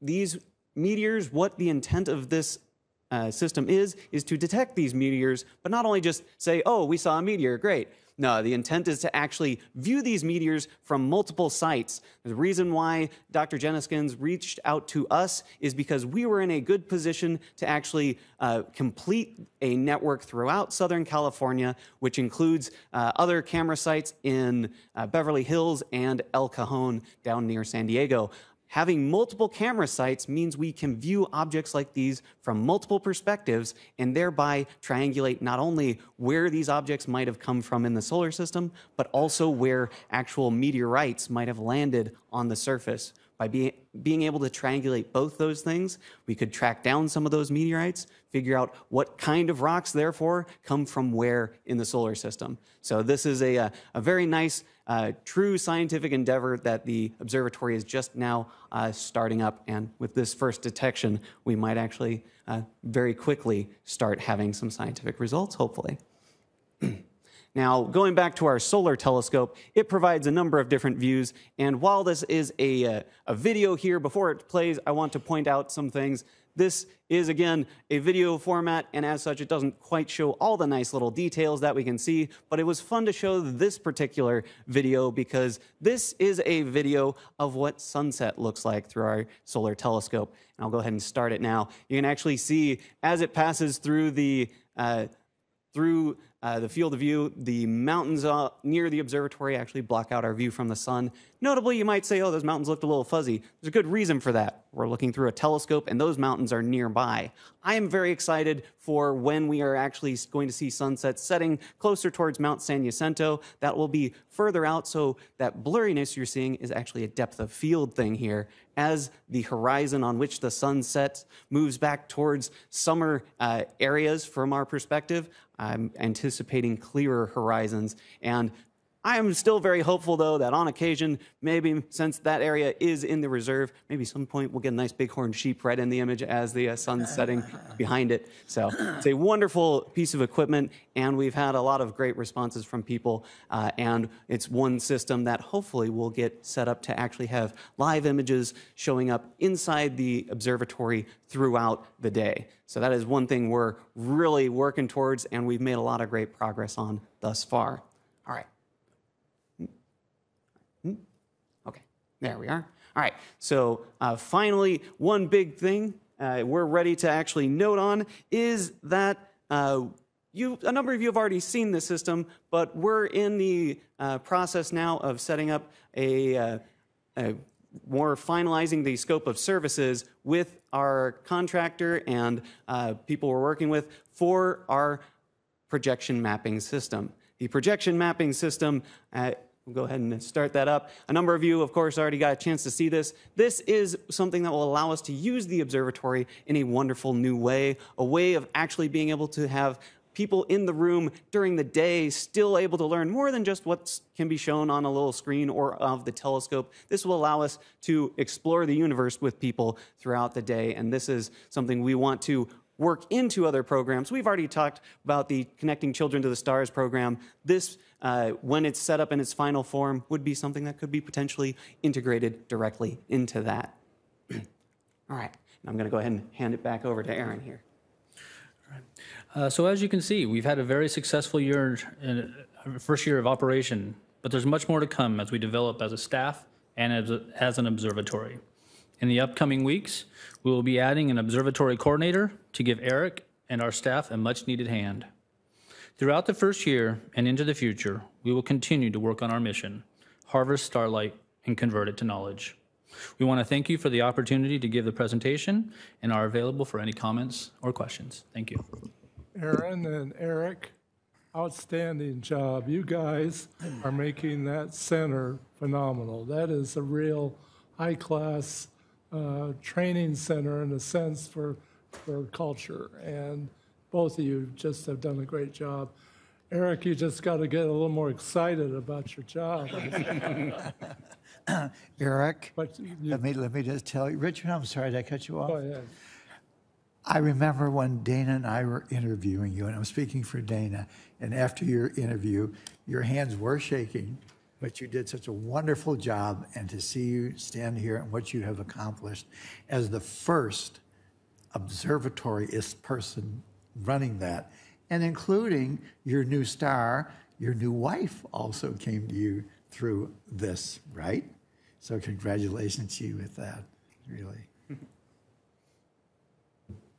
these meteors, what the intent of this uh, system is, is to detect these meteors, but not only just say, oh, we saw a meteor, great. No, the intent is to actually view these meteors from multiple sites. The reason why Dr. Jenniskens reached out to us is because we were in a good position to actually uh, complete a network throughout Southern California, which includes uh, other camera sites in uh, Beverly Hills and El Cajon down near San Diego. Having multiple camera sites means we can view objects like these from multiple perspectives and thereby triangulate not only where these objects might have come from in the solar system, but also where actual meteorites might have landed on the surface. By be, being able to triangulate both those things, we could track down some of those meteorites, figure out what kind of rocks, therefore, come from where in the solar system. So, this is a, a very nice uh, true scientific endeavor that the observatory is just now uh, starting up. And with this first detection, we might actually uh, very quickly start having some scientific results, hopefully. Now, going back to our solar telescope, it provides a number of different views. And while this is a, uh, a video here, before it plays, I want to point out some things this is, again, a video format, and as such, it doesn't quite show all the nice little details that we can see, but it was fun to show this particular video because this is a video of what sunset looks like through our solar telescope. And I'll go ahead and start it now. You can actually see as it passes through the uh, through uh, the field of view, the mountains uh, near the observatory actually block out our view from the sun. Notably, you might say, oh, those mountains looked a little fuzzy. There's a good reason for that. We're looking through a telescope, and those mountains are nearby. I am very excited for when we are actually going to see sunsets setting closer towards Mount San Jacinto. That will be further out, so that blurriness you're seeing is actually a depth of field thing here. As the horizon on which the sun sets moves back towards summer uh, areas from our perspective, I'm anticipating clearer horizons. And I am still very hopeful, though, that on occasion, maybe since that area is in the reserve, maybe some point we'll get a nice bighorn sheep right in the image as the uh, sun's setting behind it. So it's a wonderful piece of equipment, and we've had a lot of great responses from people. Uh, and it's one system that hopefully will get set up to actually have live images showing up inside the observatory throughout the day. So that is one thing we're really working towards, and we've made a lot of great progress on thus far. All right. Okay, there we are. All right, so uh, finally, one big thing uh, we're ready to actually note on is that uh, you, a number of you have already seen this system, but we're in the uh, process now of setting up a, uh, a more finalizing the scope of services with our contractor and uh, people we're working with for our projection mapping system. The projection mapping system, uh, we'll go ahead and start that up. A number of you, of course, already got a chance to see this. This is something that will allow us to use the observatory in a wonderful new way, a way of actually being able to have people in the room during the day still able to learn more than just what can be shown on a little screen or of the telescope. This will allow us to explore the universe with people throughout the day, and this is something we want to work into other programs. We've already talked about the Connecting Children to the Stars program. This, uh, when it's set up in its final form, would be something that could be potentially integrated directly into that. All right, I'm going to go ahead and hand it back over to Aaron here. Uh, so as you can see, we've had a very successful year, in, uh, first year of operation, but there's much more to come as we develop as a staff and as, a, as an observatory. In the upcoming weeks, we will be adding an observatory coordinator to give Eric and our staff a much needed hand. Throughout the first year and into the future, we will continue to work on our mission, harvest starlight and convert it to knowledge. We want to thank you for the opportunity to give the presentation and are available for any comments or questions. Thank you. Aaron and Eric, outstanding job. You guys are making that center phenomenal. That is a real high-class uh, training center in a sense for, for culture. And both of you just have done a great job. Eric, you just got to get a little more excited about your job. Eric, But you- let me, let me just tell you, Richard, I'm sorry, did I cut you off? Oh, Go ahead. I remember when Dana and I were interviewing you, and I'm speaking for Dana, and after your interview, your hands were shaking, but you did such a wonderful job, and to see you stand here and what you have accomplished as the first observatoryist person running that, and including your new star, your new wife also came to you through this, right? So congratulations to you with that, really.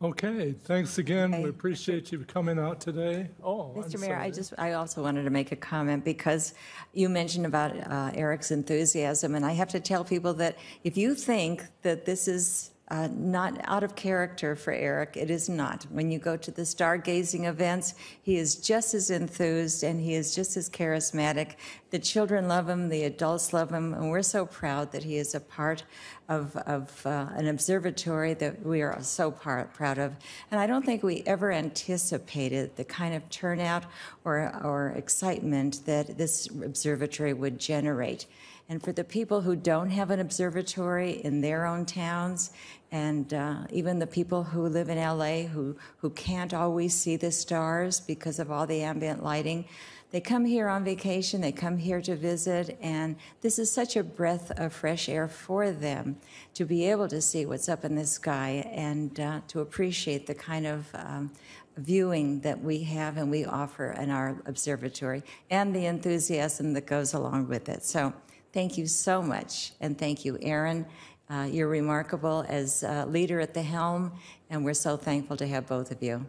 Okay, thanks again. We appreciate you coming out today. Oh, I'm Mr. Mayor, I just, I also wanted to make a comment because you mentioned about uh, Eric's enthusiasm, and I have to tell people that if you think that this is uh, not out of character for Eric, it is not. When you go to the stargazing events, he is just as enthused and he is just as charismatic. The children love him, the adults love him, and we're so proud that he is a part of, of uh, an observatory that we are so par- proud of. And I don't think we ever anticipated the kind of turnout or, or excitement that this observatory would generate. And for the people who don't have an observatory in their own towns, and uh, even the people who live in LA who, who can't always see the stars because of all the ambient lighting, they come here on vacation, they come here to visit, and this is such a breath of fresh air for them to be able to see what's up in the sky and uh, to appreciate the kind of um, viewing that we have and we offer in our observatory and the enthusiasm that goes along with it. So thank you so much. And thank you, Aaron. Uh, you're remarkable as uh, leader at the helm, and we're so thankful to have both of you.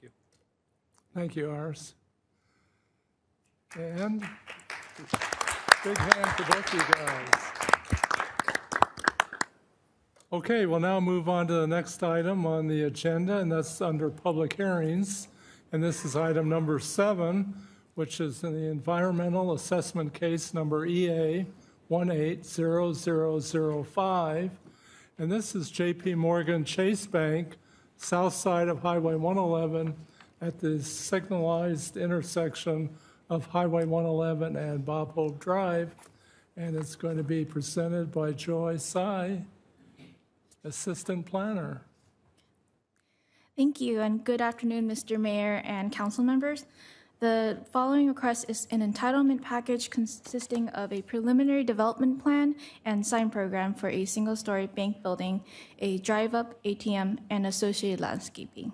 Thank you, thank you Iris. And big hand to both of you guys. Okay, we'll now move on to the next item on the agenda, and that's under public hearings. And this is item number seven, which is in the environmental assessment case number EA 180005. And this is JP Morgan Chase Bank, south side of Highway 111 at the signalized intersection of Highway 111 and Bob Hope Drive. And it's going to be presented by Joy Tsai, Assistant Planner. Thank you, and good afternoon, Mr. Mayor and council members. The following request is an entitlement package consisting of a preliminary development plan and sign program for a single-story bank building, a drive-up ATM, and associated landscaping.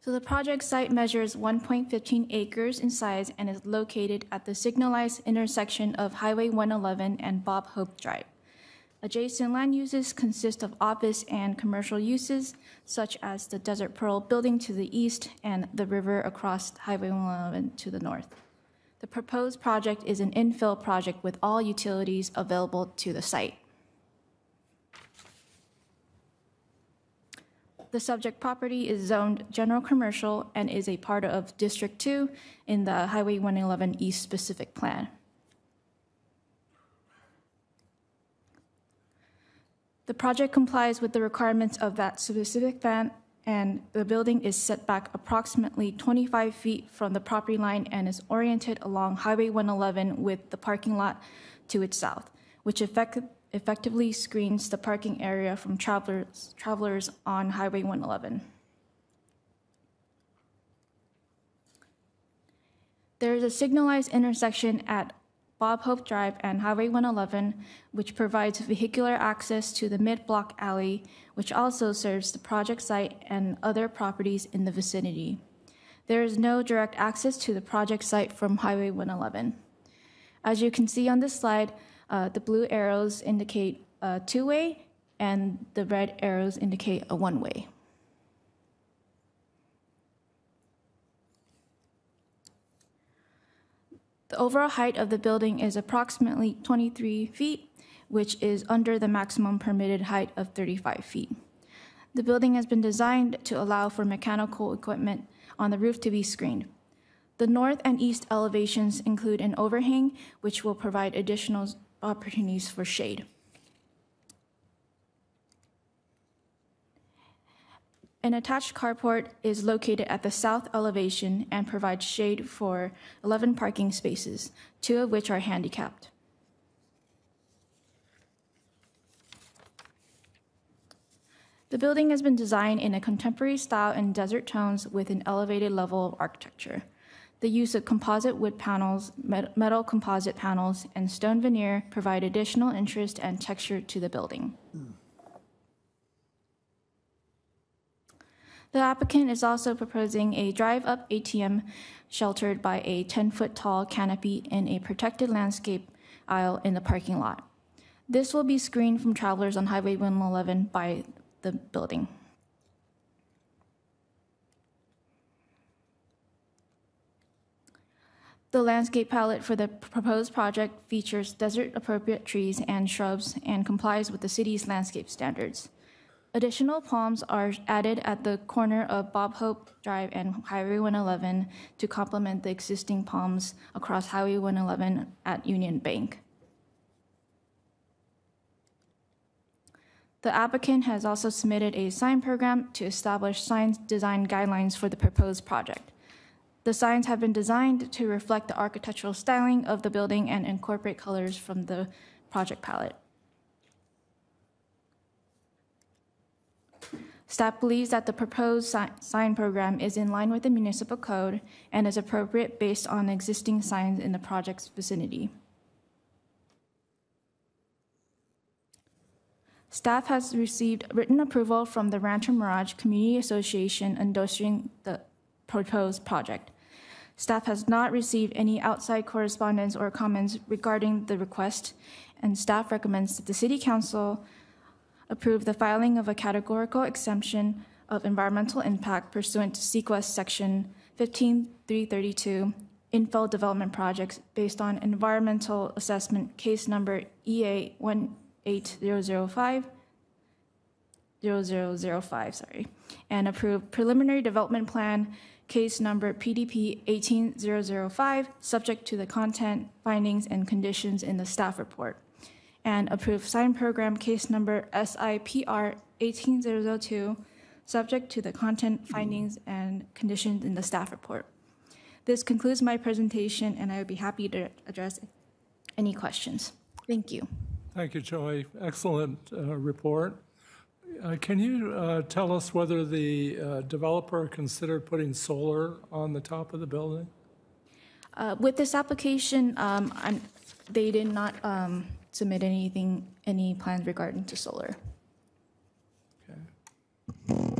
So the project site measures 1.15 acres in size and is located at the signalized intersection of Highway 111 and Bob Hope Drive. Adjacent land uses consist of office and commercial uses, such as the Desert Pearl building to the east and the river across Highway 111 to the north. The proposed project is an infill project with all utilities available to the site. The subject property is zoned general commercial and is a part of District 2 in the Highway 111 East Specific Plan. The project complies with the requirements of that specific plan, and the building is set back approximately 25 feet from the property line and is oriented along Highway 111 with the parking lot to its south, which effect- effectively screens the parking area from travelers, travelers on Highway 111. There is a signalized intersection at Bob Hope Drive and Highway 111, which provides vehicular access to the mid-block alley, which also serves the project site and other properties in the vicinity. There is no direct access to the project site from Highway 111. As you can see on this slide, uh, the blue arrows indicate a two-way and the red arrows indicate a one-way. The overall height of the building is approximately 23 feet, which is under the maximum permitted height of 35 feet. The building has been designed to allow for mechanical equipment on the roof to be screened. The north and east elevations include an overhang, which will provide additional opportunities for shade. An attached carport is located at the south elevation and provides shade for 11 parking spaces, two of which are handicapped. The building has been designed in a contemporary style in desert tones with an elevated level of architecture. The use of composite wood panels, metal composite panels, and stone veneer provide additional interest and texture to the building. Hmm. The applicant is also proposing a drive-up ATM sheltered by a 10-foot tall canopy in a protected landscape aisle in the parking lot. This will be screened from travelers on Highway 111 by the building. The landscape palette for the proposed project features desert-appropriate trees and shrubs and complies with the city's landscape standards. Additional palms are added at the corner of Bob Hope Drive and Highway 111 to complement the existing palms across Highway 111 at Union Bank. The applicant has also submitted a sign program to establish sign design guidelines for the proposed project. The signs have been designed to reflect the architectural styling of the building and incorporate colors from the project palette. Staff believes that the proposed si- sign program is in line with the municipal code and is appropriate based on existing signs in the project's vicinity. Staff has received written approval from the Rancho Mirage Community Association endorsing the proposed project. Staff has not received any outside correspondence or comments regarding the request, and staff recommends that the City Council approve the filing of a categorical exemption of environmental impact pursuant to CEQA Section 15332 infill development projects based on environmental assessment case number EA 18005 0005, sorry, and approve preliminary development plan case number PDP 18005, subject to the content, findings, and conditions in the staff report and approve sign program case number SIPR 18002, subject to the content, findings, and conditions in the staff report. This concludes my presentation, and I would be happy to address any questions. Thank you. Thank you, Joey. Excellent uh, report. Uh, Can you uh, tell us whether the uh, developer considered putting solar on the top of the building? Uh, With this application, um, they did not um, submit anything, any plans regarding to solar. Okay.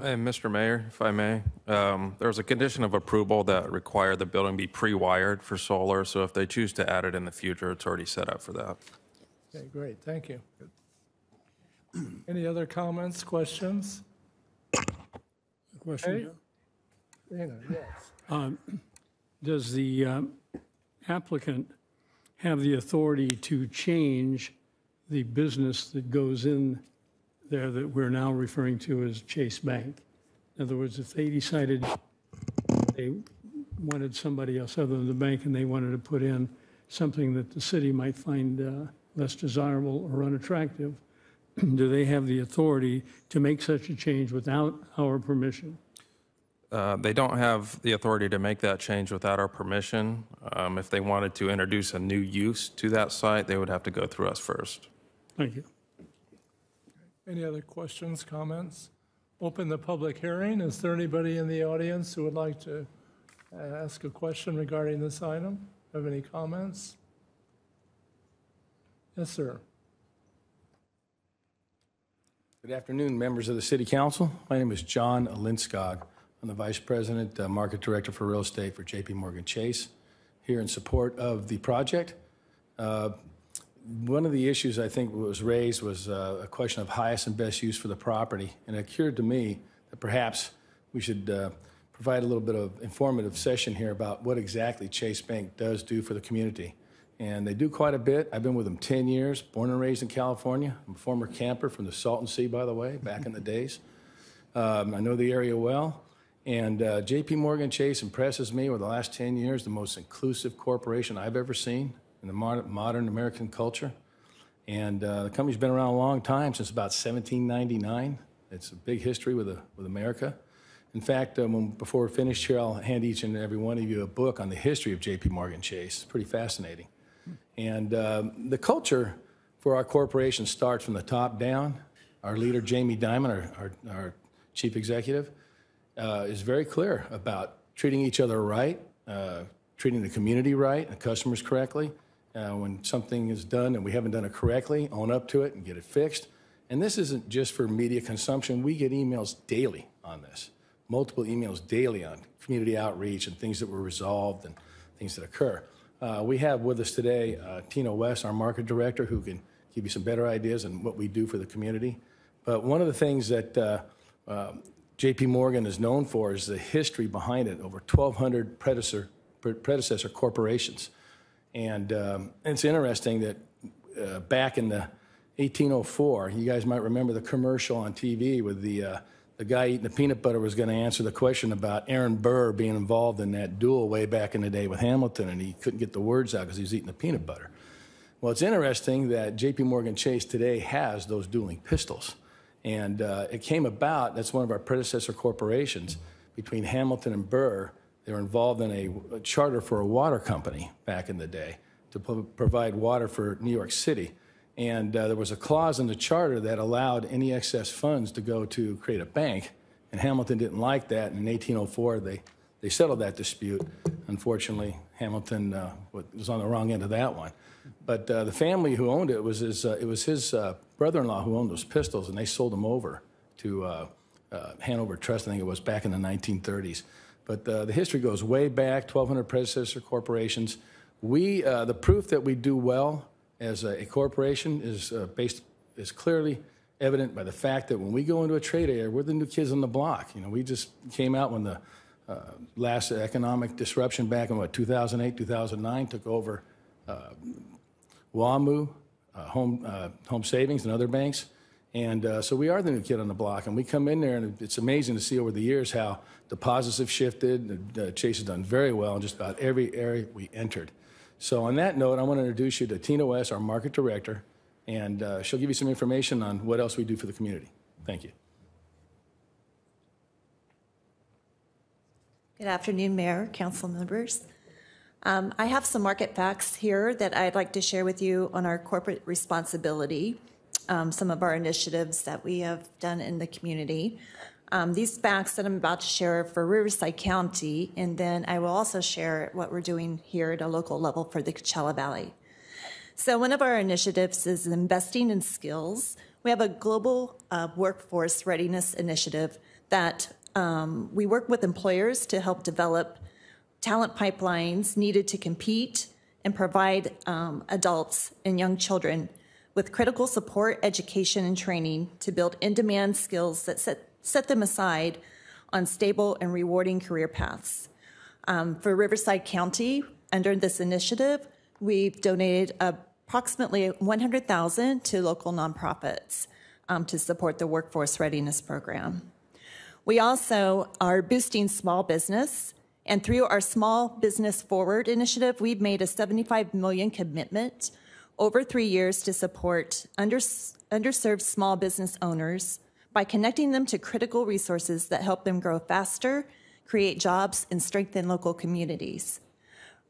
Hey, Mr. Mayor, if I may, um, there was a condition of approval that required the building be pre-wired for solar, so if they choose to add it in the future, it's already set up for that. Okay, great, thank you. Any other comments, questions? Question? Hey? Dana, yes. Um, Does the um, applicant have the authority to change the business that goes in there that we're now referring to as Chase Bank? In other words, if they decided they wanted somebody else other than the bank and they wanted to put in something that the city might find uh, less desirable or unattractive, do they have the authority to make such a change without our permission? Uh, They don't have the authority to make that change without our permission. Um, If they wanted to introduce a new use to that site, they would have to go through us first. Thank you. Any other questions, comments? Open the public hearing. Is there anybody in the audience who would like to uh, ask a question regarding this item? Have any comments? Yes, sir. Good afternoon, members of the City Council. My name is John Linskog. I'm the Vice President, uh, Market Director for Real Estate for JP Morgan Chase, here in support of the project. Uh, One of the issues I think was raised was uh, a question of highest and best use for the property, and it occurred to me that perhaps we should uh, provide a little bit of informative session here about what exactly Chase Bank does do for the community. And they do quite a bit. I've been with them 10 years, born and raised in California. I'm a former camper from the Salton Sea, by the way, back in the days. Um, I know the area well. And uh, JP Morgan Chase impresses me over the last 10 years, the most inclusive corporation I've ever seen in the modern, modern American culture. And uh, the company's been around a long time, since about 1799. It's a big history with, uh, with America. In fact, um, before we're finished here, I'll hand each and every one of you a book on the history of JP Morgan Chase. It's pretty fascinating. And um, the culture for our corporation starts from the top down. Our leader, Jamie Dimon, our, our, our chief executive, uh, is very clear about treating each other right, uh, treating the community right, the customers correctly. Uh, when something is done and we haven't done it correctly, own up to it and get it fixed. And this isn't just for media consumption. We get emails daily on this, multiple emails daily on community outreach and things that were resolved and things that occur. Uh, we have with us today uh, Tina West, our market director, who can give you some better ideas on what we do for the community. But one of the things that uh, uh, JP Morgan is known for is the history behind it, over 1,200 predecessor, predecessor corporations. And um, it's interesting that uh, back in the 1804, you guys might remember the commercial on TV with the, uh, the guy eating the peanut butter was going to answer the question about Aaron Burr being involved in that duel way back in the day with Hamilton, and he couldn't get the words out because he was eating the peanut butter. Well, it's interesting that JP Morgan Chase today has those dueling pistols. And uh, it came about, that's one of our predecessor corporations, between Hamilton and Burr. They were involved in a, a charter for a water company back in the day to pro- provide water for New York City. And uh, there was a clause in the charter that allowed any excess funds to go to create a bank. And Hamilton didn't like that. And in 1804, they, they settled that dispute. Unfortunately, Hamilton uh, was on the wrong end of that one. But uh, the family who owned it was his, uh, it was his uh, brother-in-law who owned those pistols, and they sold them over to uh, uh, Hanover Trust. I think it was back in the 1930s. But uh, the history goes way back, 1,200 predecessor corporations. We, the proof that we do well as a, a corporation is based is clearly evident by the fact that when we go into a trade area, we're the new kids on the block. You know, we just came out when the last economic disruption back in what 2008, 2009 took over uh, WAMU, uh, home, uh, home savings, and other banks. And uh, so we are the new kid on the block. And we come in there, and it's amazing to see over the years how deposits have shifted. Uh, Chase has done very well in just about every area we entered. So, on that note, I want to introduce you to Tina West, our market director, and uh, she'll give you some information on what else we do for the community. Thank you. Good afternoon, Mayor, council members. Um, I have some market facts here that I'd like to share with you on our corporate responsibility, um, some of our initiatives that we have done in the community. Um, these facts that I'm about to share are for Riverside County, and then I will also share what we're doing here at a local level for the Coachella Valley. So, one of our initiatives is investing in skills. We have a global uh, workforce readiness initiative that um, we work with employers to help develop talent pipelines needed to compete and provide um, adults and young children with critical support, education, and training to build in demand skills that set, set them aside on stable and rewarding career paths. Um, for Riverside County, under this initiative, we've donated approximately 100,000 to local nonprofits um, to support the workforce readiness program. We also are boosting small business, and through our Small Business Forward initiative, we've made a 75 million commitment over three years to support under, underserved small business owners by connecting them to critical resources that help them grow faster, create jobs, and strengthen local communities.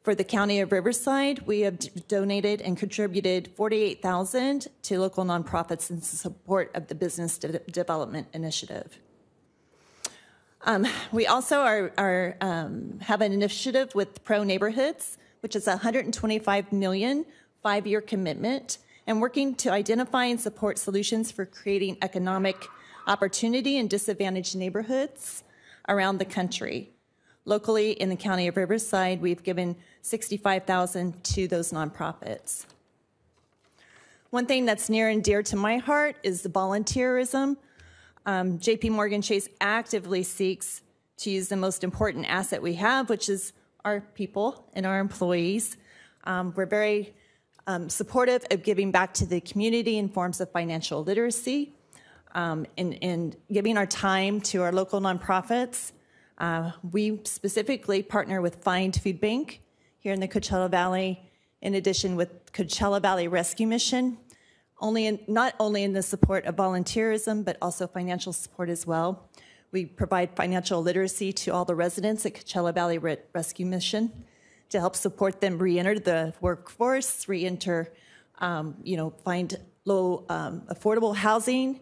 For the County of Riverside, we have donated and contributed 48,000 to local nonprofits in support of the Business De- Development Initiative. Um, we also are, are um, have an initiative with Pro Neighborhoods, which is a 125 million five-year commitment, and working to identify and support solutions for creating economic opportunity in disadvantaged neighborhoods around the country. Locally, in the county of Riverside, we've given 65,000 to those nonprofits. One thing that's near and dear to my heart is the volunteerism um, JP Morgan Chase actively seeks to use the most important asset we have, which is our people and our employees. Um, we're very um, supportive of giving back to the community in forms of financial literacy um, and, and, giving our time to our local nonprofits. Uh, we specifically partner with Find Food Bank here in the Coachella Valley, in addition with Coachella Valley Rescue Mission, only in, not only in the support of volunteerism, but also financial support as well. We provide financial literacy to all the residents at Coachella Valley Rescue Mission to help support them re-enter the workforce, re-enter, um, you know, find low um, affordable housing,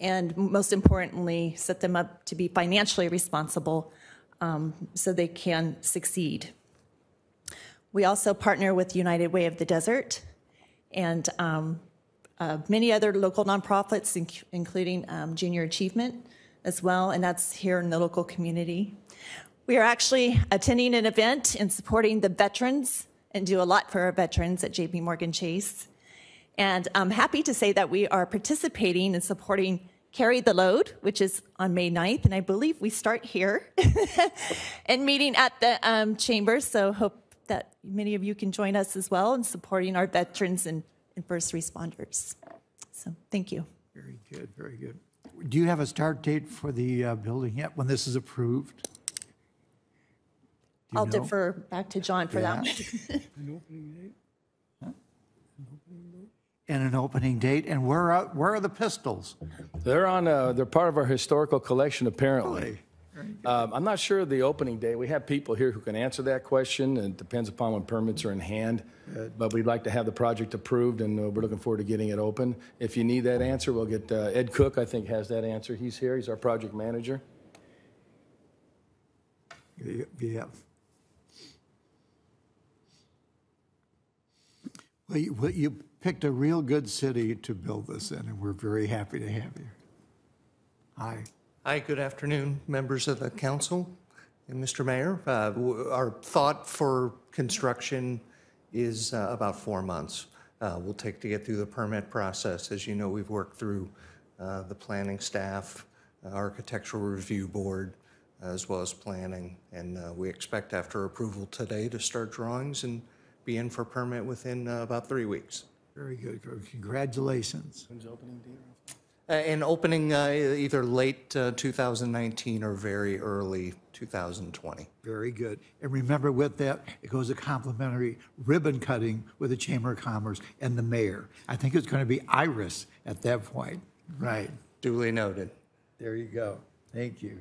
and most importantly, set them up to be financially responsible um, so they can succeed. We also partner with United Way of the Desert, and um, uh, many other local nonprofits, inc- including um, Junior Achievement as well, and that's here in the local community. We are actually attending an event and supporting the veterans and do a lot for our veterans at JP Morgan Chase. And I'm happy to say that we are participating and supporting Carry the Load, which is on May 9th, and I believe we start here and meeting at the um, chamber. So hope that many of you can join us as well in supporting our veterans and and first responders. So thank you. Very good, very good. Do you have a start date for the uh, building yet, when this is approved? I'll know? defer back to John for that Yeah. one. And an opening date, and where are, where are the pistols? They're on. Uh, they're part of our historical collection, apparently. Um, I'm not sure of the opening day. We have people here who can answer that question, and it depends upon when permits are in hand. But we'd like to have the project approved, and uh, we're looking forward to getting it open. If you need that answer, we'll get uh, Ed Cook. I think has that answer. He's here. He's our project manager. Yeah. Well, you, well, you picked a real good city to build this in, and we're very happy to have you. Hi. Hi, good afternoon, members of the council and Mr. Mayor. Uh, our thought for construction is uh, about four months. Uh, we'll take to get through the permit process. As you know, we've worked through uh, the planning staff, uh, architectural review board, as well as planning. And uh, we expect after approval today to start drawings and be in for permit within about three weeks. Very good. Congratulations. When's opening date? Uh, and opening uh, either late uh, 2019 or very early 2020. Very good. And remember, with that, it goes a complimentary ribbon cutting with the Chamber of Commerce and the mayor. I think it's going to be Iris at that point. Right. Duly noted. There you go. Thank you.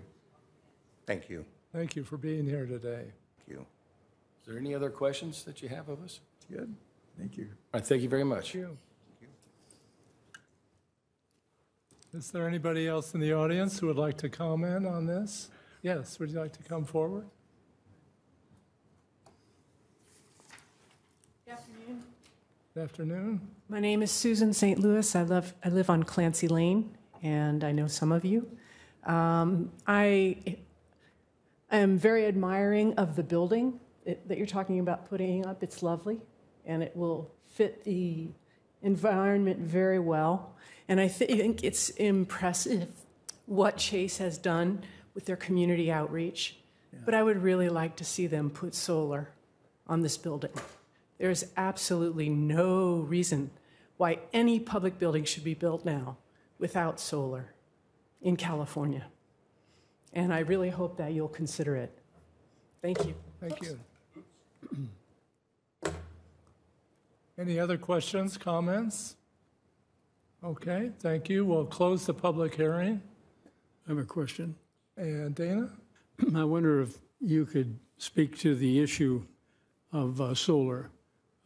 Thank you. Thank you for being here today. Thank you. Is there any other questions that you have of us? Good. Thank you. All right, thank you very much. Thank you. Is there anybody else in the audience who would like to comment on this? Yes, would you like to come forward? Good afternoon. Good afternoon. My name is Susan St. Louis. I live, I live on Clancy Lane, and I know some of you. Um, I am very admiring of the building that that you're talking about putting up. It's lovely, and it will fit the environment very well. And I think it's impressive what Chase has done with their community outreach. But I would really like to see them put solar on this building. There's absolutely no reason why any public building should be built now without solar in California. And I really hope that you'll consider it. Thank you. Thank you. Any other questions, comments? Okay, thank you. We'll close the public hearing. I have a question. And Dana? I wonder if you could speak to the issue of uh, solar.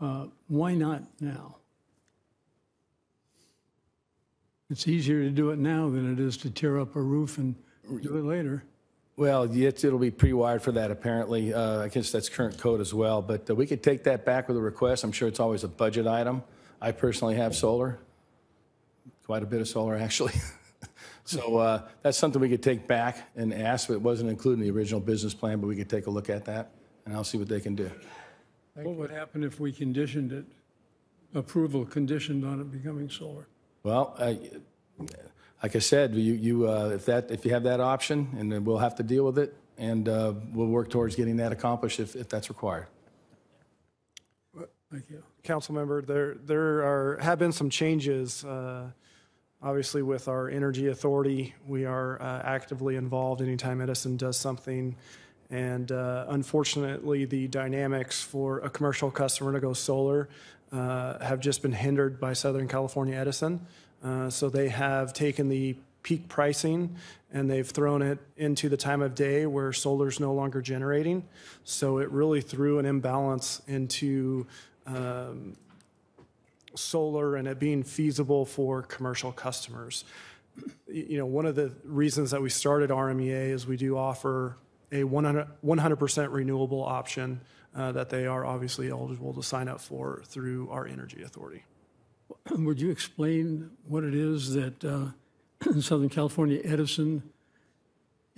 Uh, Why not now? It's easier to do it now than it is to tear up a roof and do it later. Well, yes, it'll be pre-wired for that apparently. Uh, I guess that's current code as well, but uh, we could take that back with a request. I'm sure it's always a budget item. I personally have solar, quite a bit of solar actually. So uh, that's something we could take back and ask, it wasn't included in the original business plan, but we could take a look at that and I'll see what they can do. What would happen if we conditioned it, approval conditioned on it becoming solar? Well, I- like I said, you, you, uh, if that, if you have that option, and then we'll have to deal with it, and uh, we'll work towards getting that accomplished if, if that's required. Thank you. Council member, there, there are, have been some changes. uh, Obviously, with our energy authority, we are uh, actively involved anytime Edison does something. And uh, unfortunately, the dynamics for a commercial customer to go solar uh, have just been hindered by Southern California Edison. Uh, So they have taken the peak pricing and they've thrown it into the time of day where solar's no longer generating. So it really threw an imbalance into um, solar and it being feasible for commercial customers. You know, one of the reasons that we started RMEA is we do offer a 100 100% renewable option uh, that they are obviously eligible to sign up for through our energy authority. Would you explain what it is that uh, Southern California Edison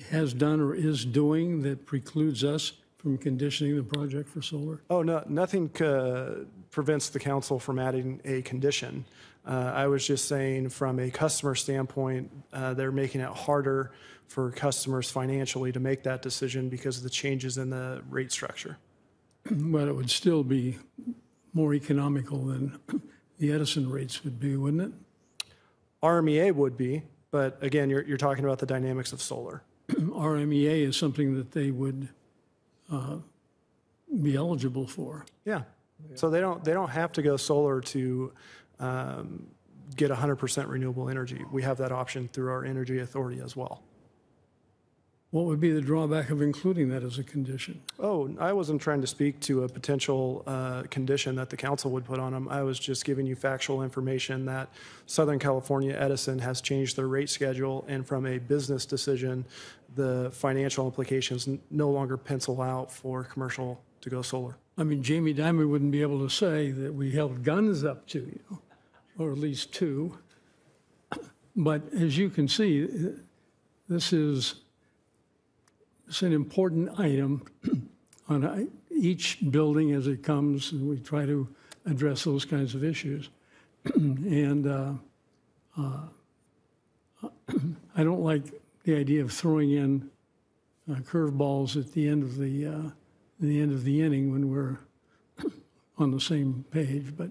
has done or is doing that precludes us from conditioning the project for solar? Oh, no, nothing uh, prevents the council from adding a condition. Uh, I was just saying, from a customer standpoint, uh, they're making it harder for customers financially to make that decision because of the changes in the rate structure. But it would still be more economical than the Edison rates would be, wouldn't it? RMEA would be, but again, you're, you're talking about the dynamics of solar. RMEA is something that they would uh, be eligible for. Yeah. So they don't, they don't have to go solar to um, get 100% renewable energy. We have that option through our energy authority as well. What would be the drawback of including that as a condition? Oh, I wasn't trying to speak to a potential uh, condition that the council would put on them. I was just giving you factual information that Southern California Edison has changed their rate schedule, and from a business decision, the financial implications no longer pencil out for commercial to go solar. I mean, Jamie Dimon wouldn't be able to say that we held guns up to you, or at least two. But as you can see, this is, it's an important item on each building as it comes, and we try to address those kinds of issues. And uh, uh, I don't like the idea of throwing in uh, curveballs at the end of the, uh, the end of the inning when we're on the same page. But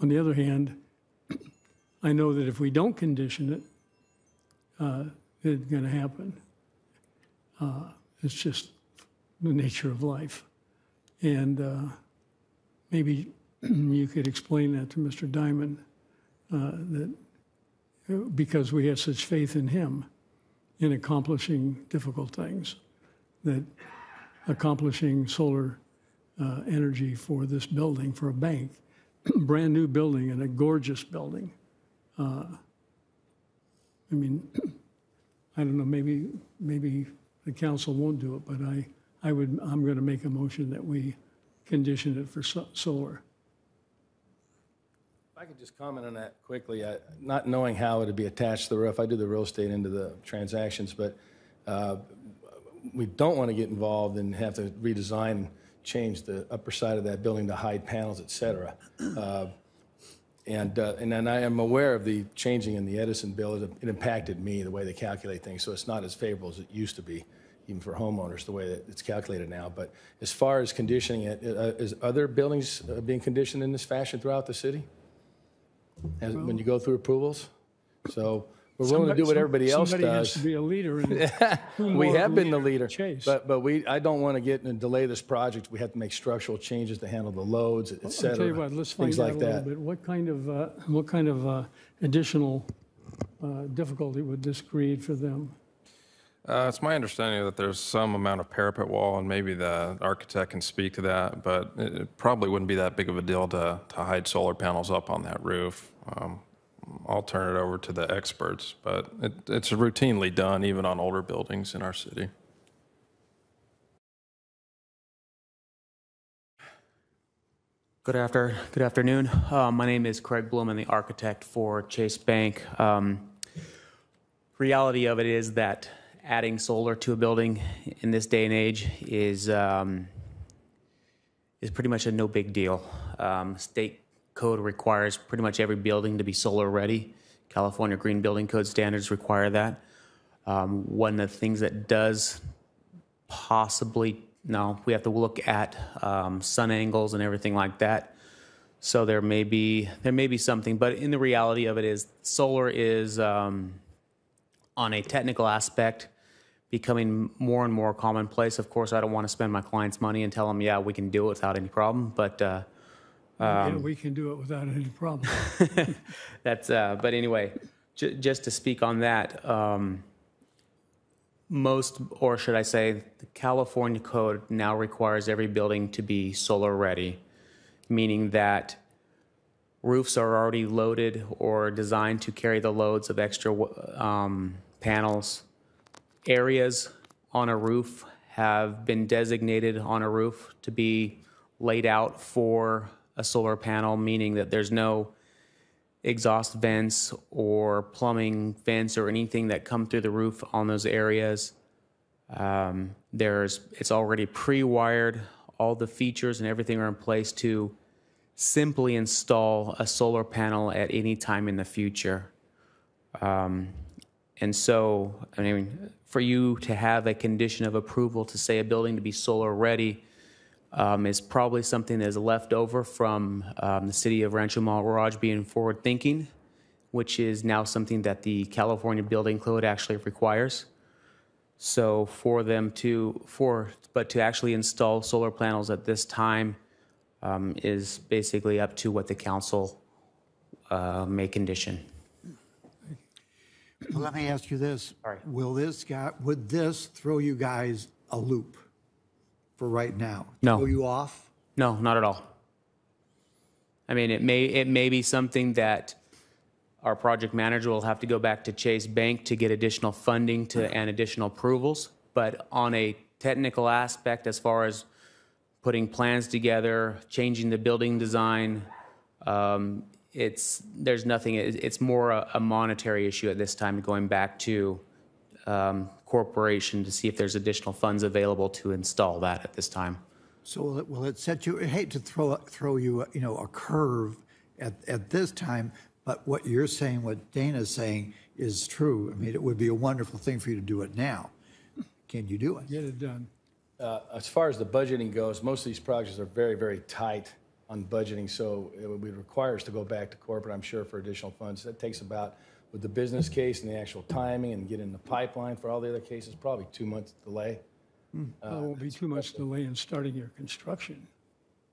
on the other hand, I know that if we don't condition it, uh, it's going to happen. Uh, It's just the nature of life. And uh, maybe you could explain that to Mr. Diamond, uh, that because we have such faith in him in accomplishing difficult things. that accomplishing solar uh, energy for this building, for a bank, brand-new building and a gorgeous building. Uh, I mean, I don't know, maybe, maybe the council won't do it, but I, I would, I'm going to make a motion that we condition it for so- solar. If I could just comment on that quickly, I- not knowing how it would be attached to the roof, I do the real estate into the transactions, but uh, we don't want to get involved and have to redesign, change the upper side of that building to hide panels, et cetera. Uh, And, uh, and then I am aware of the changing in the Edison bill. It it impacted me, the way they calculate things, so it's not as favorable as it used to be, even for homeowners, the way that it's calculated now. But as far as conditioning it, uh, is other buildings uh, being conditioned in this fashion throughout the city? As, when you go through approvals? So we're willing to do what everybody else Somebody has does. to be a leader. and who we more have been the leader, Chase. but but we I don't want to get and delay this project. We have to make structural changes to handle the loads, et I'll tell you what, let's find things out like a little that. bit. What kind of, uh, what kind of uh, additional uh, difficulty would this create for them? Uh, it's my understanding that there's some amount of parapet wall, and maybe the architect can speak to that, but it, probably wouldn't be that big of a deal to, to hide solar panels up on that roof. Um, I'll turn it over to the experts, but it, it's routinely done even on older buildings in our city. Good after, good afternoon. Uh, my name is Craig Bloom. I'm the architect for Chase Bank. Um, reality of it is that adding solar to a building in this day and age is um, is pretty much a no big deal. Um, state code requires pretty much every building to be solar ready. California Green Building Code standards require that. Um, one of the things that does possibly no we have to look at um, sun angles and everything like that so there may be there may be something but in the reality of it is solar is um, on a technical aspect becoming more and more commonplace of course i don't want to spend my clients money and tell them yeah we can do it without any problem but uh, Yeah, um, we can do it without any problem. that's uh, but anyway j- just to speak on that um, most or should i say the california code now requires every building to be solar ready meaning that roofs are already loaded or designed to carry the loads of extra um, panels areas on a roof have been designated on a roof to be laid out for a solar panel, meaning that there's no exhaust vents or plumbing vents or anything that come through the roof on those areas. Um, there's it's already pre-wired. All the features and everything are in place to simply install a solar panel at any time in the future. Um, and so, I mean, for you to have a condition of approval to say a building to be solar ready um, is probably something that is left over from um, the city of Rancho Mirage being forward thinking, which is now something that the California Building Code actually requires. So for them to for but to actually install solar panels at this time um, is basically up to what the council uh, may condition. Well, let me ask you this. Will this guy, would this throw you guys a loop for right now? No. Throw you off? No, not at all. I mean, it may it may be something that our project manager will have to go back to Chase Bank to get additional funding to and additional approvals. But on a technical aspect, as far as putting plans together, changing the building design, um, it's there's nothing. It's more a, a monetary issue at this time, going back to um, corporation to see if there's additional funds available to install that at this time. So will it, will it set you, I hate to throw, throw you, you know, a curve at, at this time, but what you're saying, what Dana's saying is true. I mean, it would be a wonderful thing for you to do it now. Can you do it? Get it done. Uh, As far as the budgeting goes, most of these projects are very, very tight on budgeting, so it would require us to go back to corporate, I'm sure, for additional funds. That takes about, with the business case and the actual timing and getting the pipeline for all the other cases, probably two months delay. Hmm. Uh, there won't be too much delay in starting your construction.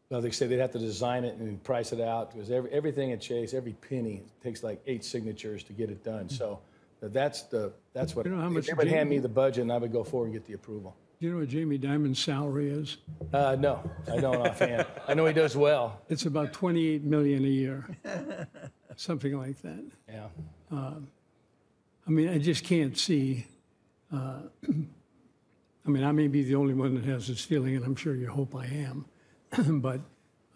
Well, they say they'd have to design it and price it out, because every, everything at Chase, every penny, takes like eight signatures to get it done. Hmm. So that's the, that's what, You know how much they would hand me Jamie- the budget and I would go forward and get the approval. Do you know what Jamie Dimon's salary is? Uh, no, I don't offhand. I know he does well. It's about 28 million a year, something like that. Yeah. Um, I mean, I just can't see. Uh, I mean, I may be the only one that has this feeling, and I'm sure you hope I am. but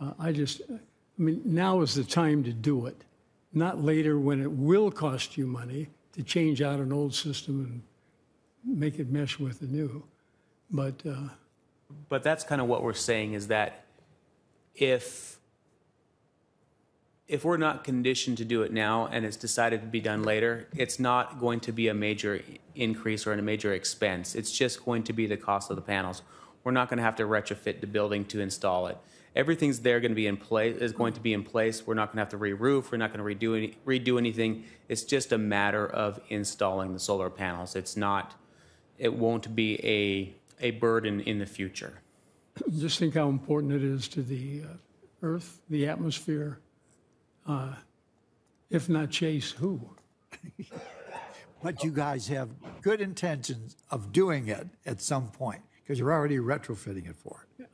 uh, I just, I mean, now is the time to do it, not later when it will cost you money to change out an old system and make it mesh with the new. But uh, But that's kind of what we're saying is that if if we're not conditioned to do it now and it's decided to be done later, it's not going to be a major increase or a major expense. It's just going to be the cost of the panels. We're not going to have to retrofit the building to install it. Everything's there going to be in place is going to be in place. We're not going to have to re-roof. We're not going to redo any, redo anything. It's just a matter of installing the solar panels. It's not. It won't be a a burden in the future. just think how important it is to the uh, earth, the atmosphere. Uh, if not Chase, who? But you guys have good intentions of doing it at some point because you're already retrofitting it for it.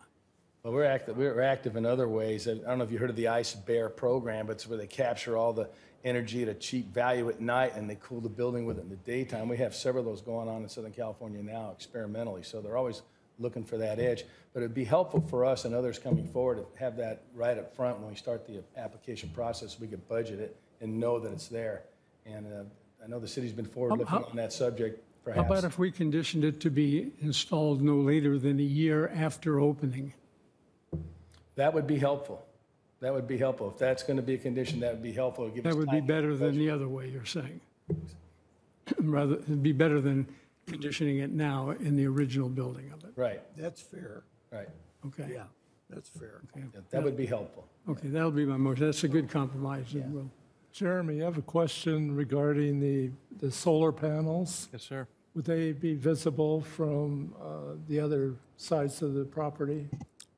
Well, we're active, we're active in other ways. I don't know if you heard of the Ice Bear program, but it's where they capture all the energy at a cheap value at night and they cool the building with it in the daytime. We have several of those going on in Southern California now experimentally. So they're always looking for that edge. But it'd be helpful for us and others coming forward to have that right up front when we start the application process. We could budget it and know that it's there. And uh, I know the city's been forward looking on that subject, How about if we conditioned it to be installed no later than a year after opening? That would be helpful. That would be helpful. If that's going to be a condition, that would be helpful. Give us That would be time. better than the other way you're saying. Rather, it'd be better than conditioning it now in the original building of it. Right, That's fair. right. Okay. Yeah, that's fair. Yeah, That would be helpful. Okay, that'll be my motion. That's a good compromise. and we'll- Jeremy, I have a question regarding the, the solar panels. Yes, sir. Would they be visible from uh, the other sides of the property?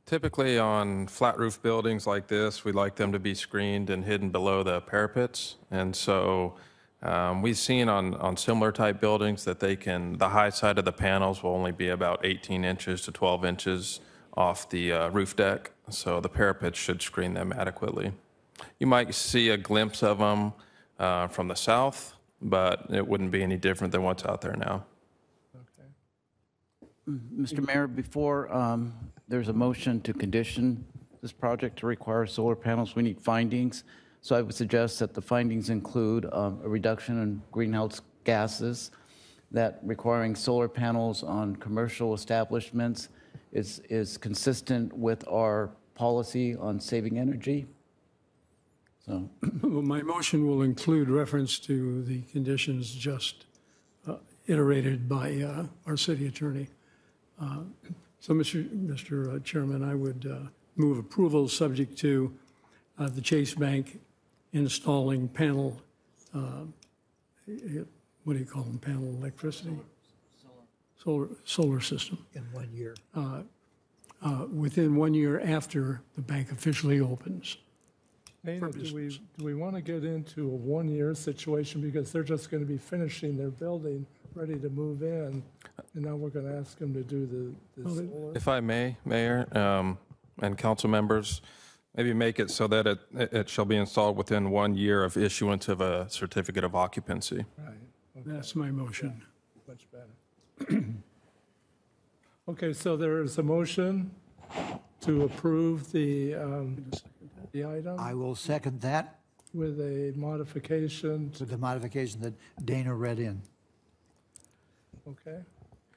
Typically on flat roof buildings like this, we like them to be screened and hidden below the parapets. And so um, we've seen on, on similar type buildings that they can, the high side of the panels will only be about 18 inches to 12 inches off the uh, roof deck. So the parapets should screen them adequately. You might see a glimpse of them uh, from the south, but it wouldn't be any different than what's out there now. Okay. Mr. Mayor, before um, there's a motion to condition this project to require solar panels, we need findings. So I would suggest that the findings include um, a reduction in greenhouse gases, that requiring solar panels on commercial establishments is, is consistent with our policy on saving energy. So, Well, my motion will include reference to the conditions just uh, iterated by uh, our city attorney. Uh, So, Mr. Mr. Chairman, I would uh, move approval subject to uh, the Chase Bank installing panel, uh, what do you call them, panel electricity? Solar, solar system. In one year. uh, uh, within one year after the bank officially opens. Dana, do we, do we want to get into a one-year situation because they're just going to be finishing their building, ready to move in, and now we're going to ask them to do the, the solar? If I may, Mayor, um, and council members, maybe make it so that it, it shall be installed within one year of issuance of a certificate of occupancy. Right. That's my motion. Much better. Okay, so there is a motion to approve the, um, the item I will second that with a modification, with the modification that Dana read in. Okay?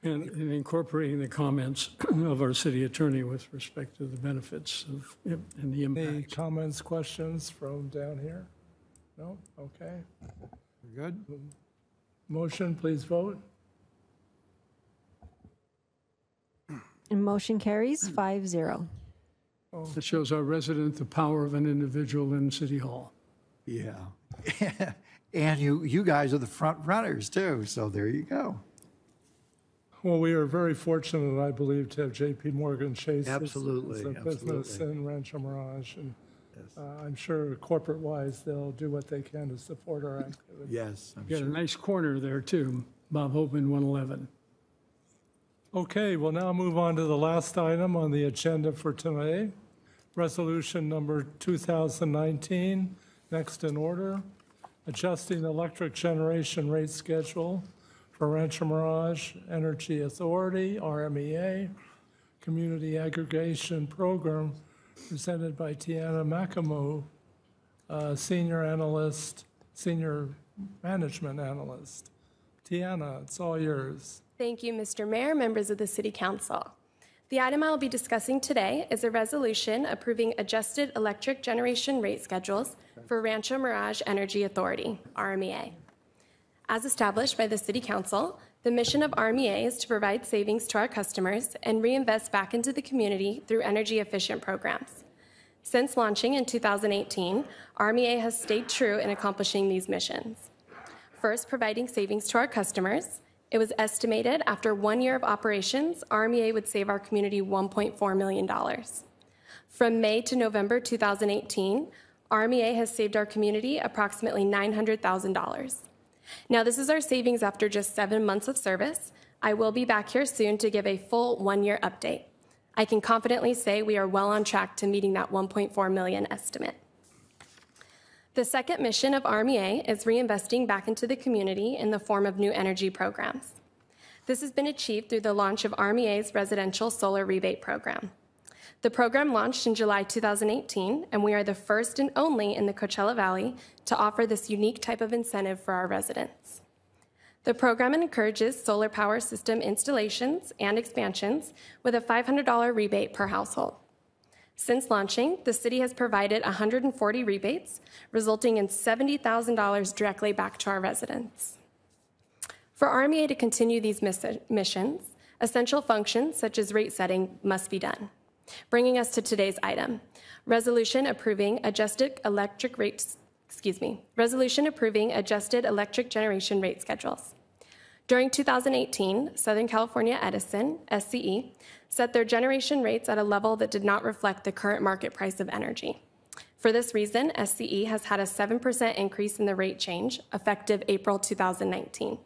And and incorporating the comments of our city attorney with respect to the benefits of, and the Any impact. comments, questions from down here? No? Okay. Good? Motion, please vote. And motion carries five zero. Oh. It shows our resident the power of an individual in City Hall. Yeah. And you, you guys are the front runners too, so there you go. Well, we are very fortunate, I believe, to have J.P. Morgan Chase as- Absolutely, as a business absolutely. in Rancho Mirage, and uh, I'm sure corporate-wise, they'll do what they can to support our activities. Yes, I'm Got a sure. nice corner there too, Bob Hope in 111. Okay, we'll now move on to the last item on the agenda for today. Resolution number 2019, next in order, adjusting electric generation rate schedule Rancho Mirage Energy Authority, RMEA, Community Aggregation Program, presented by Tiana Makamu, uh, Senior Analyst, Senior Management Analyst. Tiana, it's all yours. Thank you, Mr. Mayor, members of the City Council. The item I will be discussing today is a resolution approving adjusted electric generation rate schedules for Rancho Mirage Energy Authority, RMEA. As established by the City Council, the mission of RMEA is to provide savings to our customers and reinvest back into the community through energy efficient programs. Since launching in 2018, RMEA has stayed true in accomplishing these missions. First, providing savings to our customers. It was estimated after one year of operations, RMEA would save our community $1.4 million. From May to November 2018, RMEA has saved our community approximately $900,000. Now, this is our savings after just seven months of service. I will be back here soon to give a full one year update. I can confidently say we are well on track to meeting that 1.4 million estimate. The second mission of RMEA is reinvesting back into the community in the form of new energy programs. This has been achieved through the launch of RMEA's residential solar rebate program. The program launched in July 2018, and we are the first and only in the Coachella Valley to offer this unique type of incentive for our residents. The program encourages solar power system installations and expansions with a $500 rebate per household. Since launching, the city has provided 140 rebates, resulting in $70,000 directly back to our residents. For RMEA to continue these miss- missions, essential functions such as rate setting must be done. Bringing us to today's item resolution approving adjusted electric rates, excuse me, resolution approving adjusted electric generation rate schedules. During 2018, Southern California Edison, SCE, set their generation rates at a level that did not reflect the current market price of energy. For this reason, SCE has had a 7% increase in the rate change effective April 2019.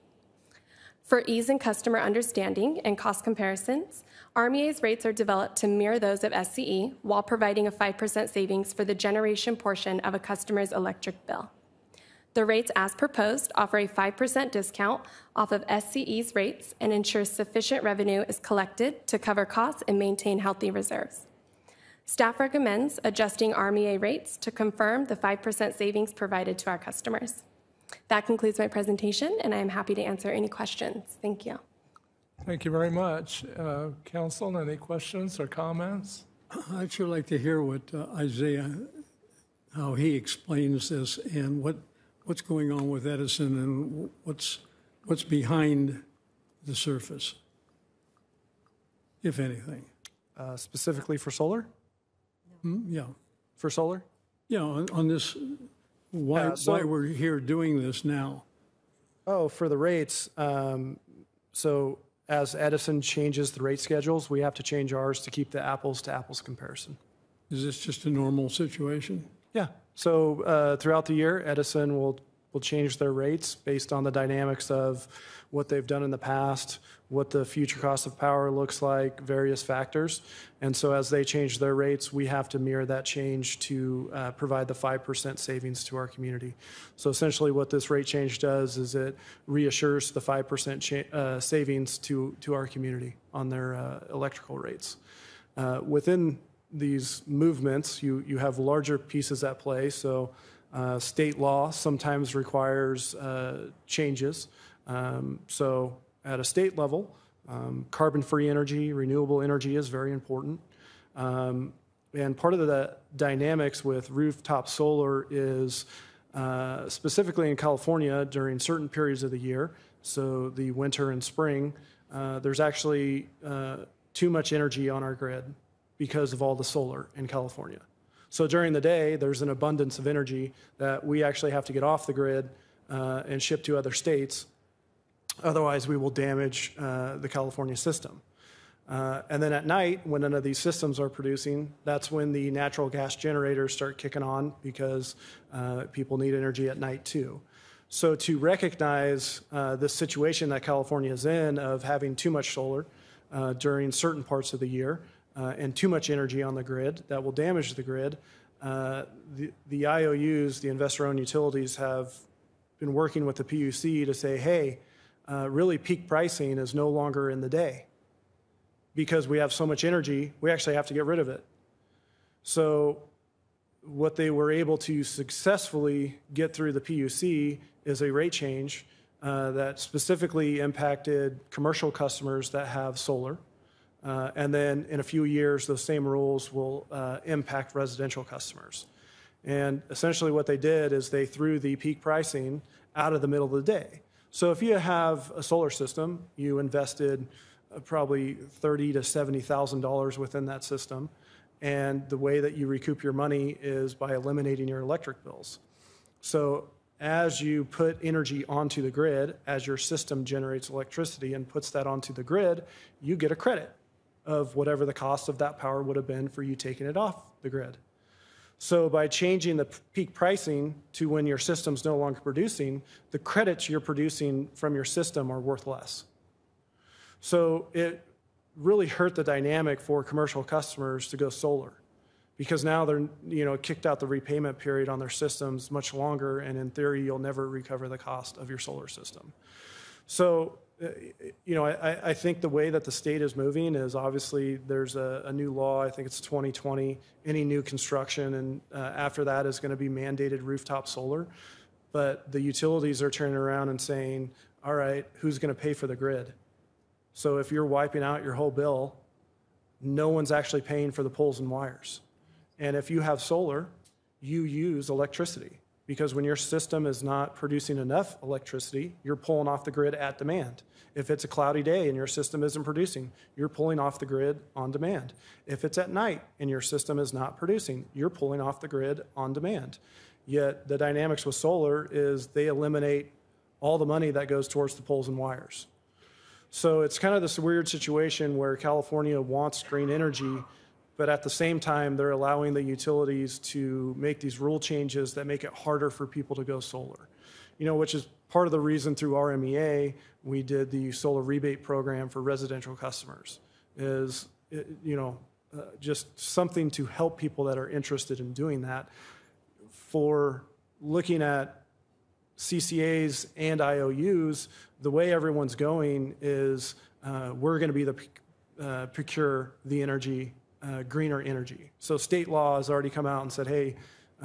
For ease in customer understanding and cost comparisons, RMEA's rates are developed to mirror those of SCE while providing a 5% savings for the generation portion of a customer's electric bill. The rates as proposed offer a 5% discount off of SCE's rates and ensure sufficient revenue is collected to cover costs and maintain healthy reserves. Staff recommends adjusting RMEA rates to confirm the 5% savings provided to our customers. That concludes my presentation, and I am happy to answer any questions. Thank you. Thank you very much. Uh, Council, any questions or comments? I'd sure like to hear what uh, Isaiah, how he explains this and what what's going on with Edison and what's, what's behind the surface, if anything. Uh, specifically for solar? Hmm, Yeah, For solar? yeah, on, on this, why, Uh, so- why we're here doing this now. Oh, for the rates, um, so as Edison changes the rate schedules, we have to change ours to keep the apples to apples comparison. Is this just a normal situation? Yeah. So uh, throughout the year, Edison will will change their rates based on the dynamics of what they've done in the past, what the future cost of power looks like, various factors. And so as they change their rates, we have to mirror that change to uh, provide the 5% savings to our community. So essentially what this rate change does is it reassures the 5% cha- uh, savings to, to our community on their uh, electrical rates. Uh, within these movements, you, you have larger pieces at play. So uh, state law sometimes requires uh, changes. Um, so, at a state level, um, carbon free energy, renewable energy is very important. Um, and part of the dynamics with rooftop solar is uh, specifically in California during certain periods of the year, so the winter and spring, uh, there's actually uh, too much energy on our grid because of all the solar in California. So during the day, there's an abundance of energy that we actually have to get off the grid uh, and ship to other states. Otherwise, we will damage uh, the California system. Uh, and then at night, when none of these systems are producing, that's when the natural gas generators start kicking on because uh, people need energy at night too. So, to recognize uh, the situation that California is in of having too much solar, uh, during certain parts of the year uh, and too much energy on the grid that will damage the grid. Uh, the, the IOUs, the investor owned utilities, have been working with the PUC to say, hey, uh, really peak pricing is no longer in the day because we have so much energy, we actually have to get rid of it. So, what they were able to successfully get through the PUC is a rate change uh, that specifically impacted commercial customers that have solar. Uh, and then in a few years, those same rules will uh, impact residential customers. And essentially, what they did is they threw the peak pricing out of the middle of the day. So if you have a solar system, you invested uh, probably thirty to seventy thousand dollars within that system, and the way that you recoup your money is by eliminating your electric bills. So as you put energy onto the grid, as your system generates electricity and puts that onto the grid, you get a credit of whatever the cost of that power would have been for you taking it off the grid. So by changing the peak pricing to when your system's no longer producing, the credits you're producing from your system are worth less. So it really hurt the dynamic for commercial customers to go solar because now they're you know kicked out the repayment period on their systems much longer and in theory you'll never recover the cost of your solar system. So you know, I, I, think the way that the state is moving is obviously there's a, a new law. I think it's 2020. Any new construction, and uh, after that is going to be mandated rooftop solar. But the utilities are turning around and saying, "All right, who's going to pay for the grid?" So if you're wiping out your whole bill, no one's actually paying for the poles and wires. And if you have solar, you use electricity because when your system is not producing enough electricity, you're pulling off the grid at demand. If it's a cloudy day and your system isn't producing, you're pulling off the grid on demand. If it's at night and your system is not producing, you're pulling off the grid on demand. Yet the dynamics with solar is they eliminate all the money that goes towards the poles and wires. So it's kind of this weird situation where California wants green energy, but at the same time, they're allowing the utilities to make these rule changes that make it harder for people to go solar. You know, which is part of the reason through RMEA we did the solar rebate program for residential customers. Is you know uh, just something to help people that are interested in doing that. For looking at CCAs and IOUs, the way everyone's going is uh, we're going to be the uh, procure the energy uh, greener energy. So state law has already come out and said, hey,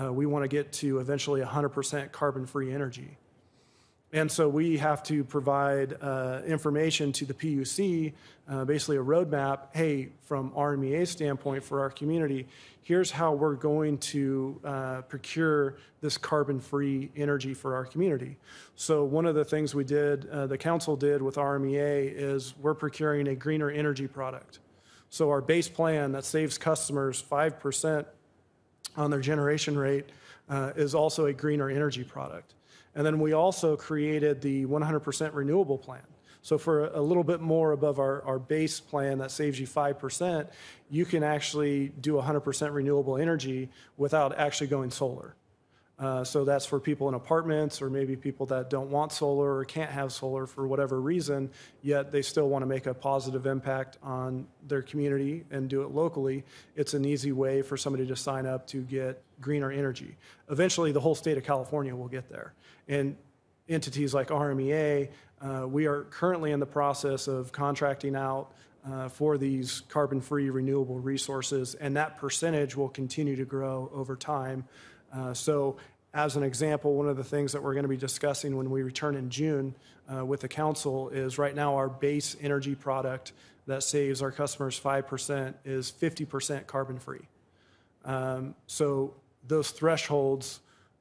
uh, we want to get to eventually 100% carbon free energy. And so we have to provide uh, information to the PUC, uh, basically a roadmap. Hey, from RMEA's standpoint for our community, here's how we're going to uh, procure this carbon free energy for our community. So, one of the things we did, uh, the council did with RMEA, is we're procuring a greener energy product. So our base plan that saves customers 5% on their generation rate uh, is also a greener energy product. And then we also created the 100% renewable plan. So for a little bit more above our, our base plan that saves you 5%, you can actually do 100% renewable energy without actually going solar. Uh, so that's for people in apartments or maybe people that don't want solar or can't have solar for whatever reason, yet they still want to make a positive impact on their community and do it locally. It's an easy way for somebody to sign up to get greener energy. Eventually, the whole state of California will get there. And entities like RMEA, uh, we are currently in the process of contracting out uh, for these carbon free renewable resources, and that percentage will continue to grow over time. Uh, so, as an example, one of the things that we're going to be discussing when we return in June uh, with the council is right now our base energy product that saves our customers 5% is 50% carbon free. Um, so, those thresholds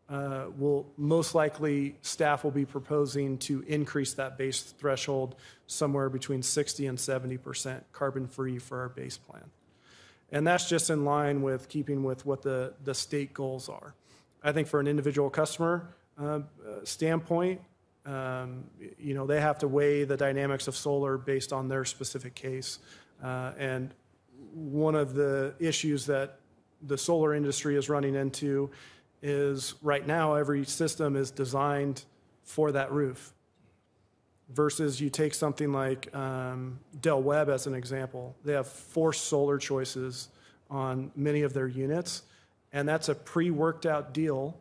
uh, will most likely staff will be proposing to increase that base threshold somewhere between 60 and 70% carbon free for our base plan. And that's just in line with keeping with what the, the state goals are. I think for an individual customer uh, standpoint, um, you know, they have to weigh the dynamics of solar based on their specific case. Uh, and one of the issues that the solar industry is running into is right now every system is designed for that roof. versus you take something like um, Del Webb as an example. They have forced solar choices on many of their units, and that's a pre-worked out deal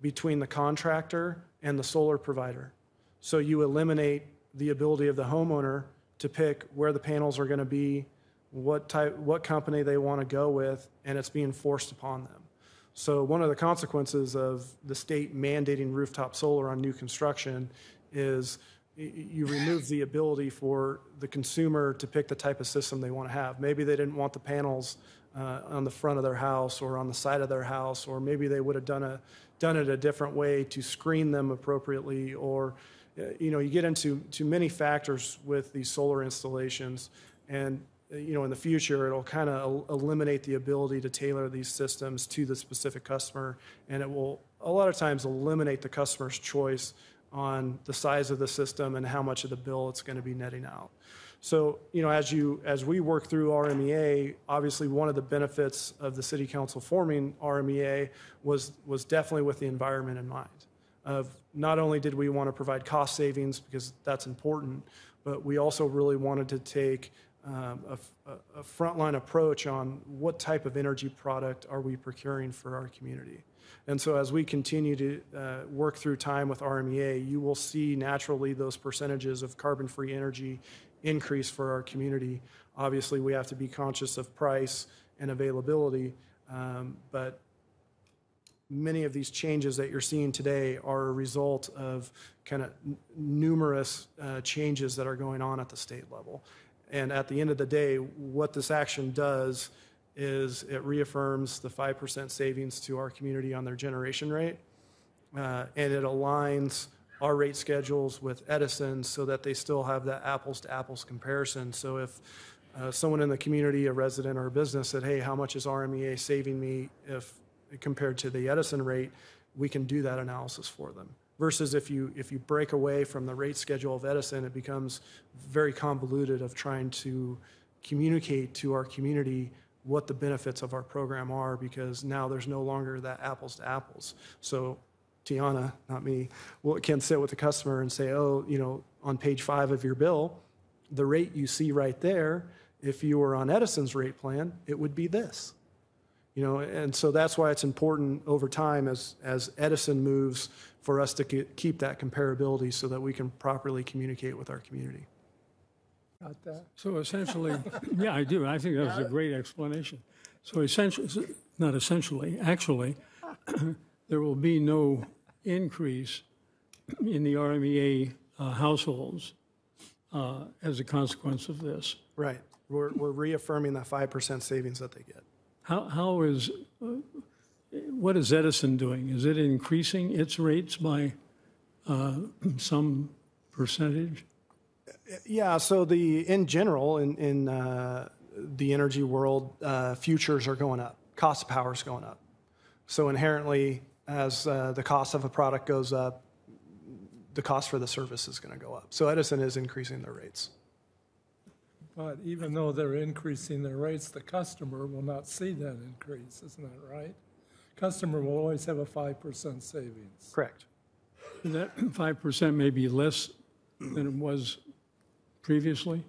between the contractor and the solar provider. So you eliminate the ability of the homeowner to pick where the panels are going to be, what type, what company they want to go with, and it's being forced upon them. So one of the consequences of the state mandating rooftop solar on new construction is you remove the ability for the consumer to pick the type of system they want to have. Maybe they didn't want the panels uh, on the front of their house or on the side of their house, or maybe they would have done a done it a different way to screen them appropriately, or uh, you know, you get into to many factors with these solar installations, and uh, you know, in the future, it'll kind of eliminate the ability to tailor these systems to the specific customer, and it will a lot of times eliminate the customer's choice on the size of the system and how much of the bill it's going to be netting out. So, you know, as you as we work through RMEA, obviously one of the benefits of the city council forming RMEA was was definitely with the environment in mind. Of not only did we want to provide cost savings because that's important, but we also really wanted to take um, a, a frontline approach on what type of energy product are we procuring for our community. And so as we continue to uh, work through time with RMEA, you will see naturally those percentages of carbon-free energy increase for our community. Obviously, we have to be conscious of price and availability, um, but many of these changes that you're seeing today are a result of kind of n- numerous uh, changes that are going on at the state level. And at the end of the day, what this action does is it reaffirms the 5% savings to our community on their generation rate, uh, and it aligns our rate schedules with Edison so that they still have that apples to apples comparison. So if uh, someone in the community, a resident or a business said, hey, how much is RMEA saving me if compared to the Edison rate, we can do that analysis for them. Versus if you if you break away from the rate schedule of Edison, it becomes very convoluted of trying to communicate to our community what the benefits of our program are because now there's no longer that apples to apples. So Tiana, not me, will, can sit with the customer and say, oh, you know, on page five of your bill, the rate you see right there, if you were on Edison's rate plan, it would be this. You know, and so that's why it's important over time as, as Edison moves for us to keep that comparability so that we can properly communicate with our community. Got that? So essentially, yeah, I do. I think that was a great explanation. So essentially, not essentially, actually, there will be no increase in the RMEA uh, households uh, as a consequence of this. Right. We're, we're reaffirming that 5% savings that they get. How, how is, uh, what is Edison doing? Is it increasing its rates by uh, some percentage? Yeah, so the in general in in uh, the energy world, uh, futures are going up, cost of power is going up. So inherently, as uh, the cost of a product goes up, the cost for the service is going to go up. So Edison is increasing their rates. But even though they're increasing their rates, the customer will not see that increase, isn't that right? Customer will always have a 5% savings. Correct. That 5% may be less than it was previously?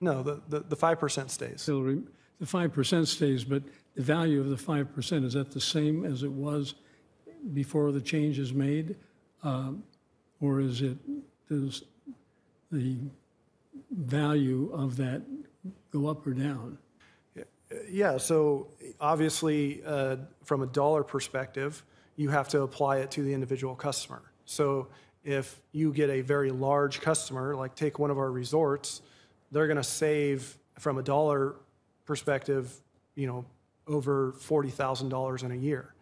No, the, the, the 5% stays. Still The 5% stays, but the value of the 5%, is that the same as it was before the change is made? Um, Or is it, does the value of that go up or down? Yeah, so obviously, uh, from a dollar perspective, you have to apply it to the individual customer. So if you get a very large customer, like take one of our resorts, they're going to save from a dollar perspective, you know, over $40,000 in a year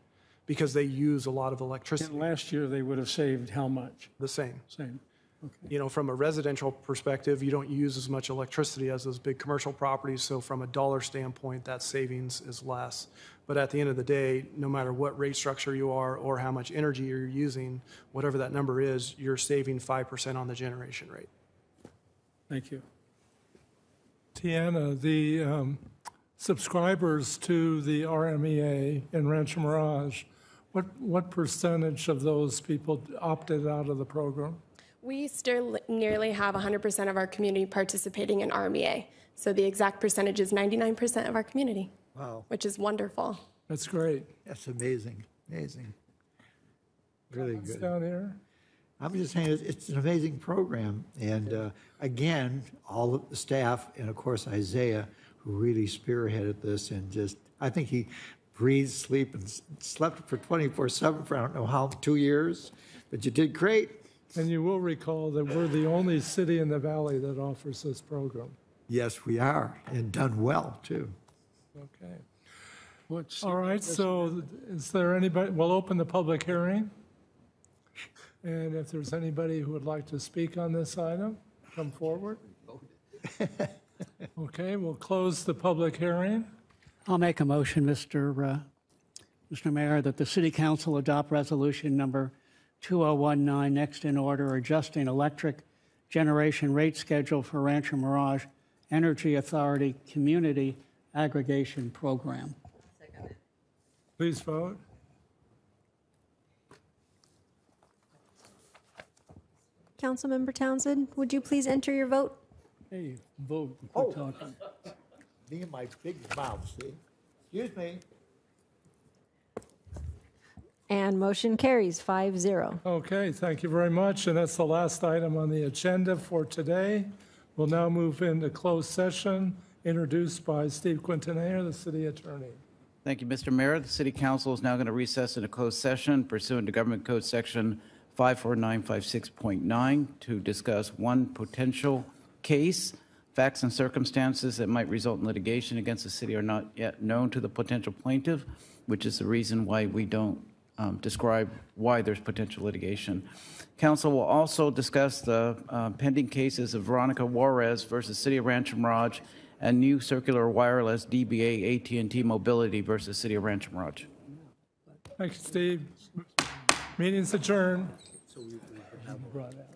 because they use a lot of electricity. And last year, they would have saved how much? The same. Same. Okay. You know, from a residential perspective, you don't use as much electricity as those big commercial properties. So, from a dollar standpoint, that savings is less. But at the end of the day, no matter what rate structure you are or how much energy you're using, whatever that number is, you're saving 5% on the generation rate. Thank you. Tiana, the um, subscribers to the RMEA in Rancho Mirage, what, what percentage of those people opted out of the program? We still nearly have 100% of our community participating in RMEA. So the exact percentage is 99% of our community, Wow, which is wonderful. That's great. that's amazing, amazing. Really It's good. down here. I'm just saying, it's- it's an amazing program. And uh, again, all of the staff, and of course Isaiah, who really spearheaded this and just, I think he breathed, sleep, and slept for 24/7 for I don't know how, two years. But you did great. And you will recall that we're the only city in the valley that offers this program. Yes, we are, and done well, too. Okay. What's, All right, so is there anybody, we'll open the public hearing. And if there's anybody who would like to speak on this item, come forward. Okay, we'll close the public hearing. I'll make a motion, Mr. uh, Mr. Mayor, that the City Council adopt resolution number 2019, next in order, adjusting electric generation rate schedule for Rancho Mirage Energy Authority Community Aggregation Program. Please vote. Councilmember Townsend, would you please enter your vote? hey, vote, quit oh. talking. Me and my big mouth, see? Excuse me. And motion carries 5-0. Okay, thank you very much, and that's the last item on the agenda for today. We'll now move into closed session, introduced by Steve Quintanilla, the city attorney. Thank you, Mr. Mayor. The City Council is now going to recess into closed session pursuant to Government Code Section 54956.9 to discuss one potential case. Facts and circumstances that might result in litigation against the city are not yet known to the potential plaintiff, which is the reason why we don't um, describe why there's potential litigation. Council will also discuss the uh, pending cases of Veronica Juarez versus City of Rancho Mirage and New Cingular Wireless DBA AT&T Mobility versus City of Rancho Mirage. Thank you, Steve. Meeting's adjourned. Brought out.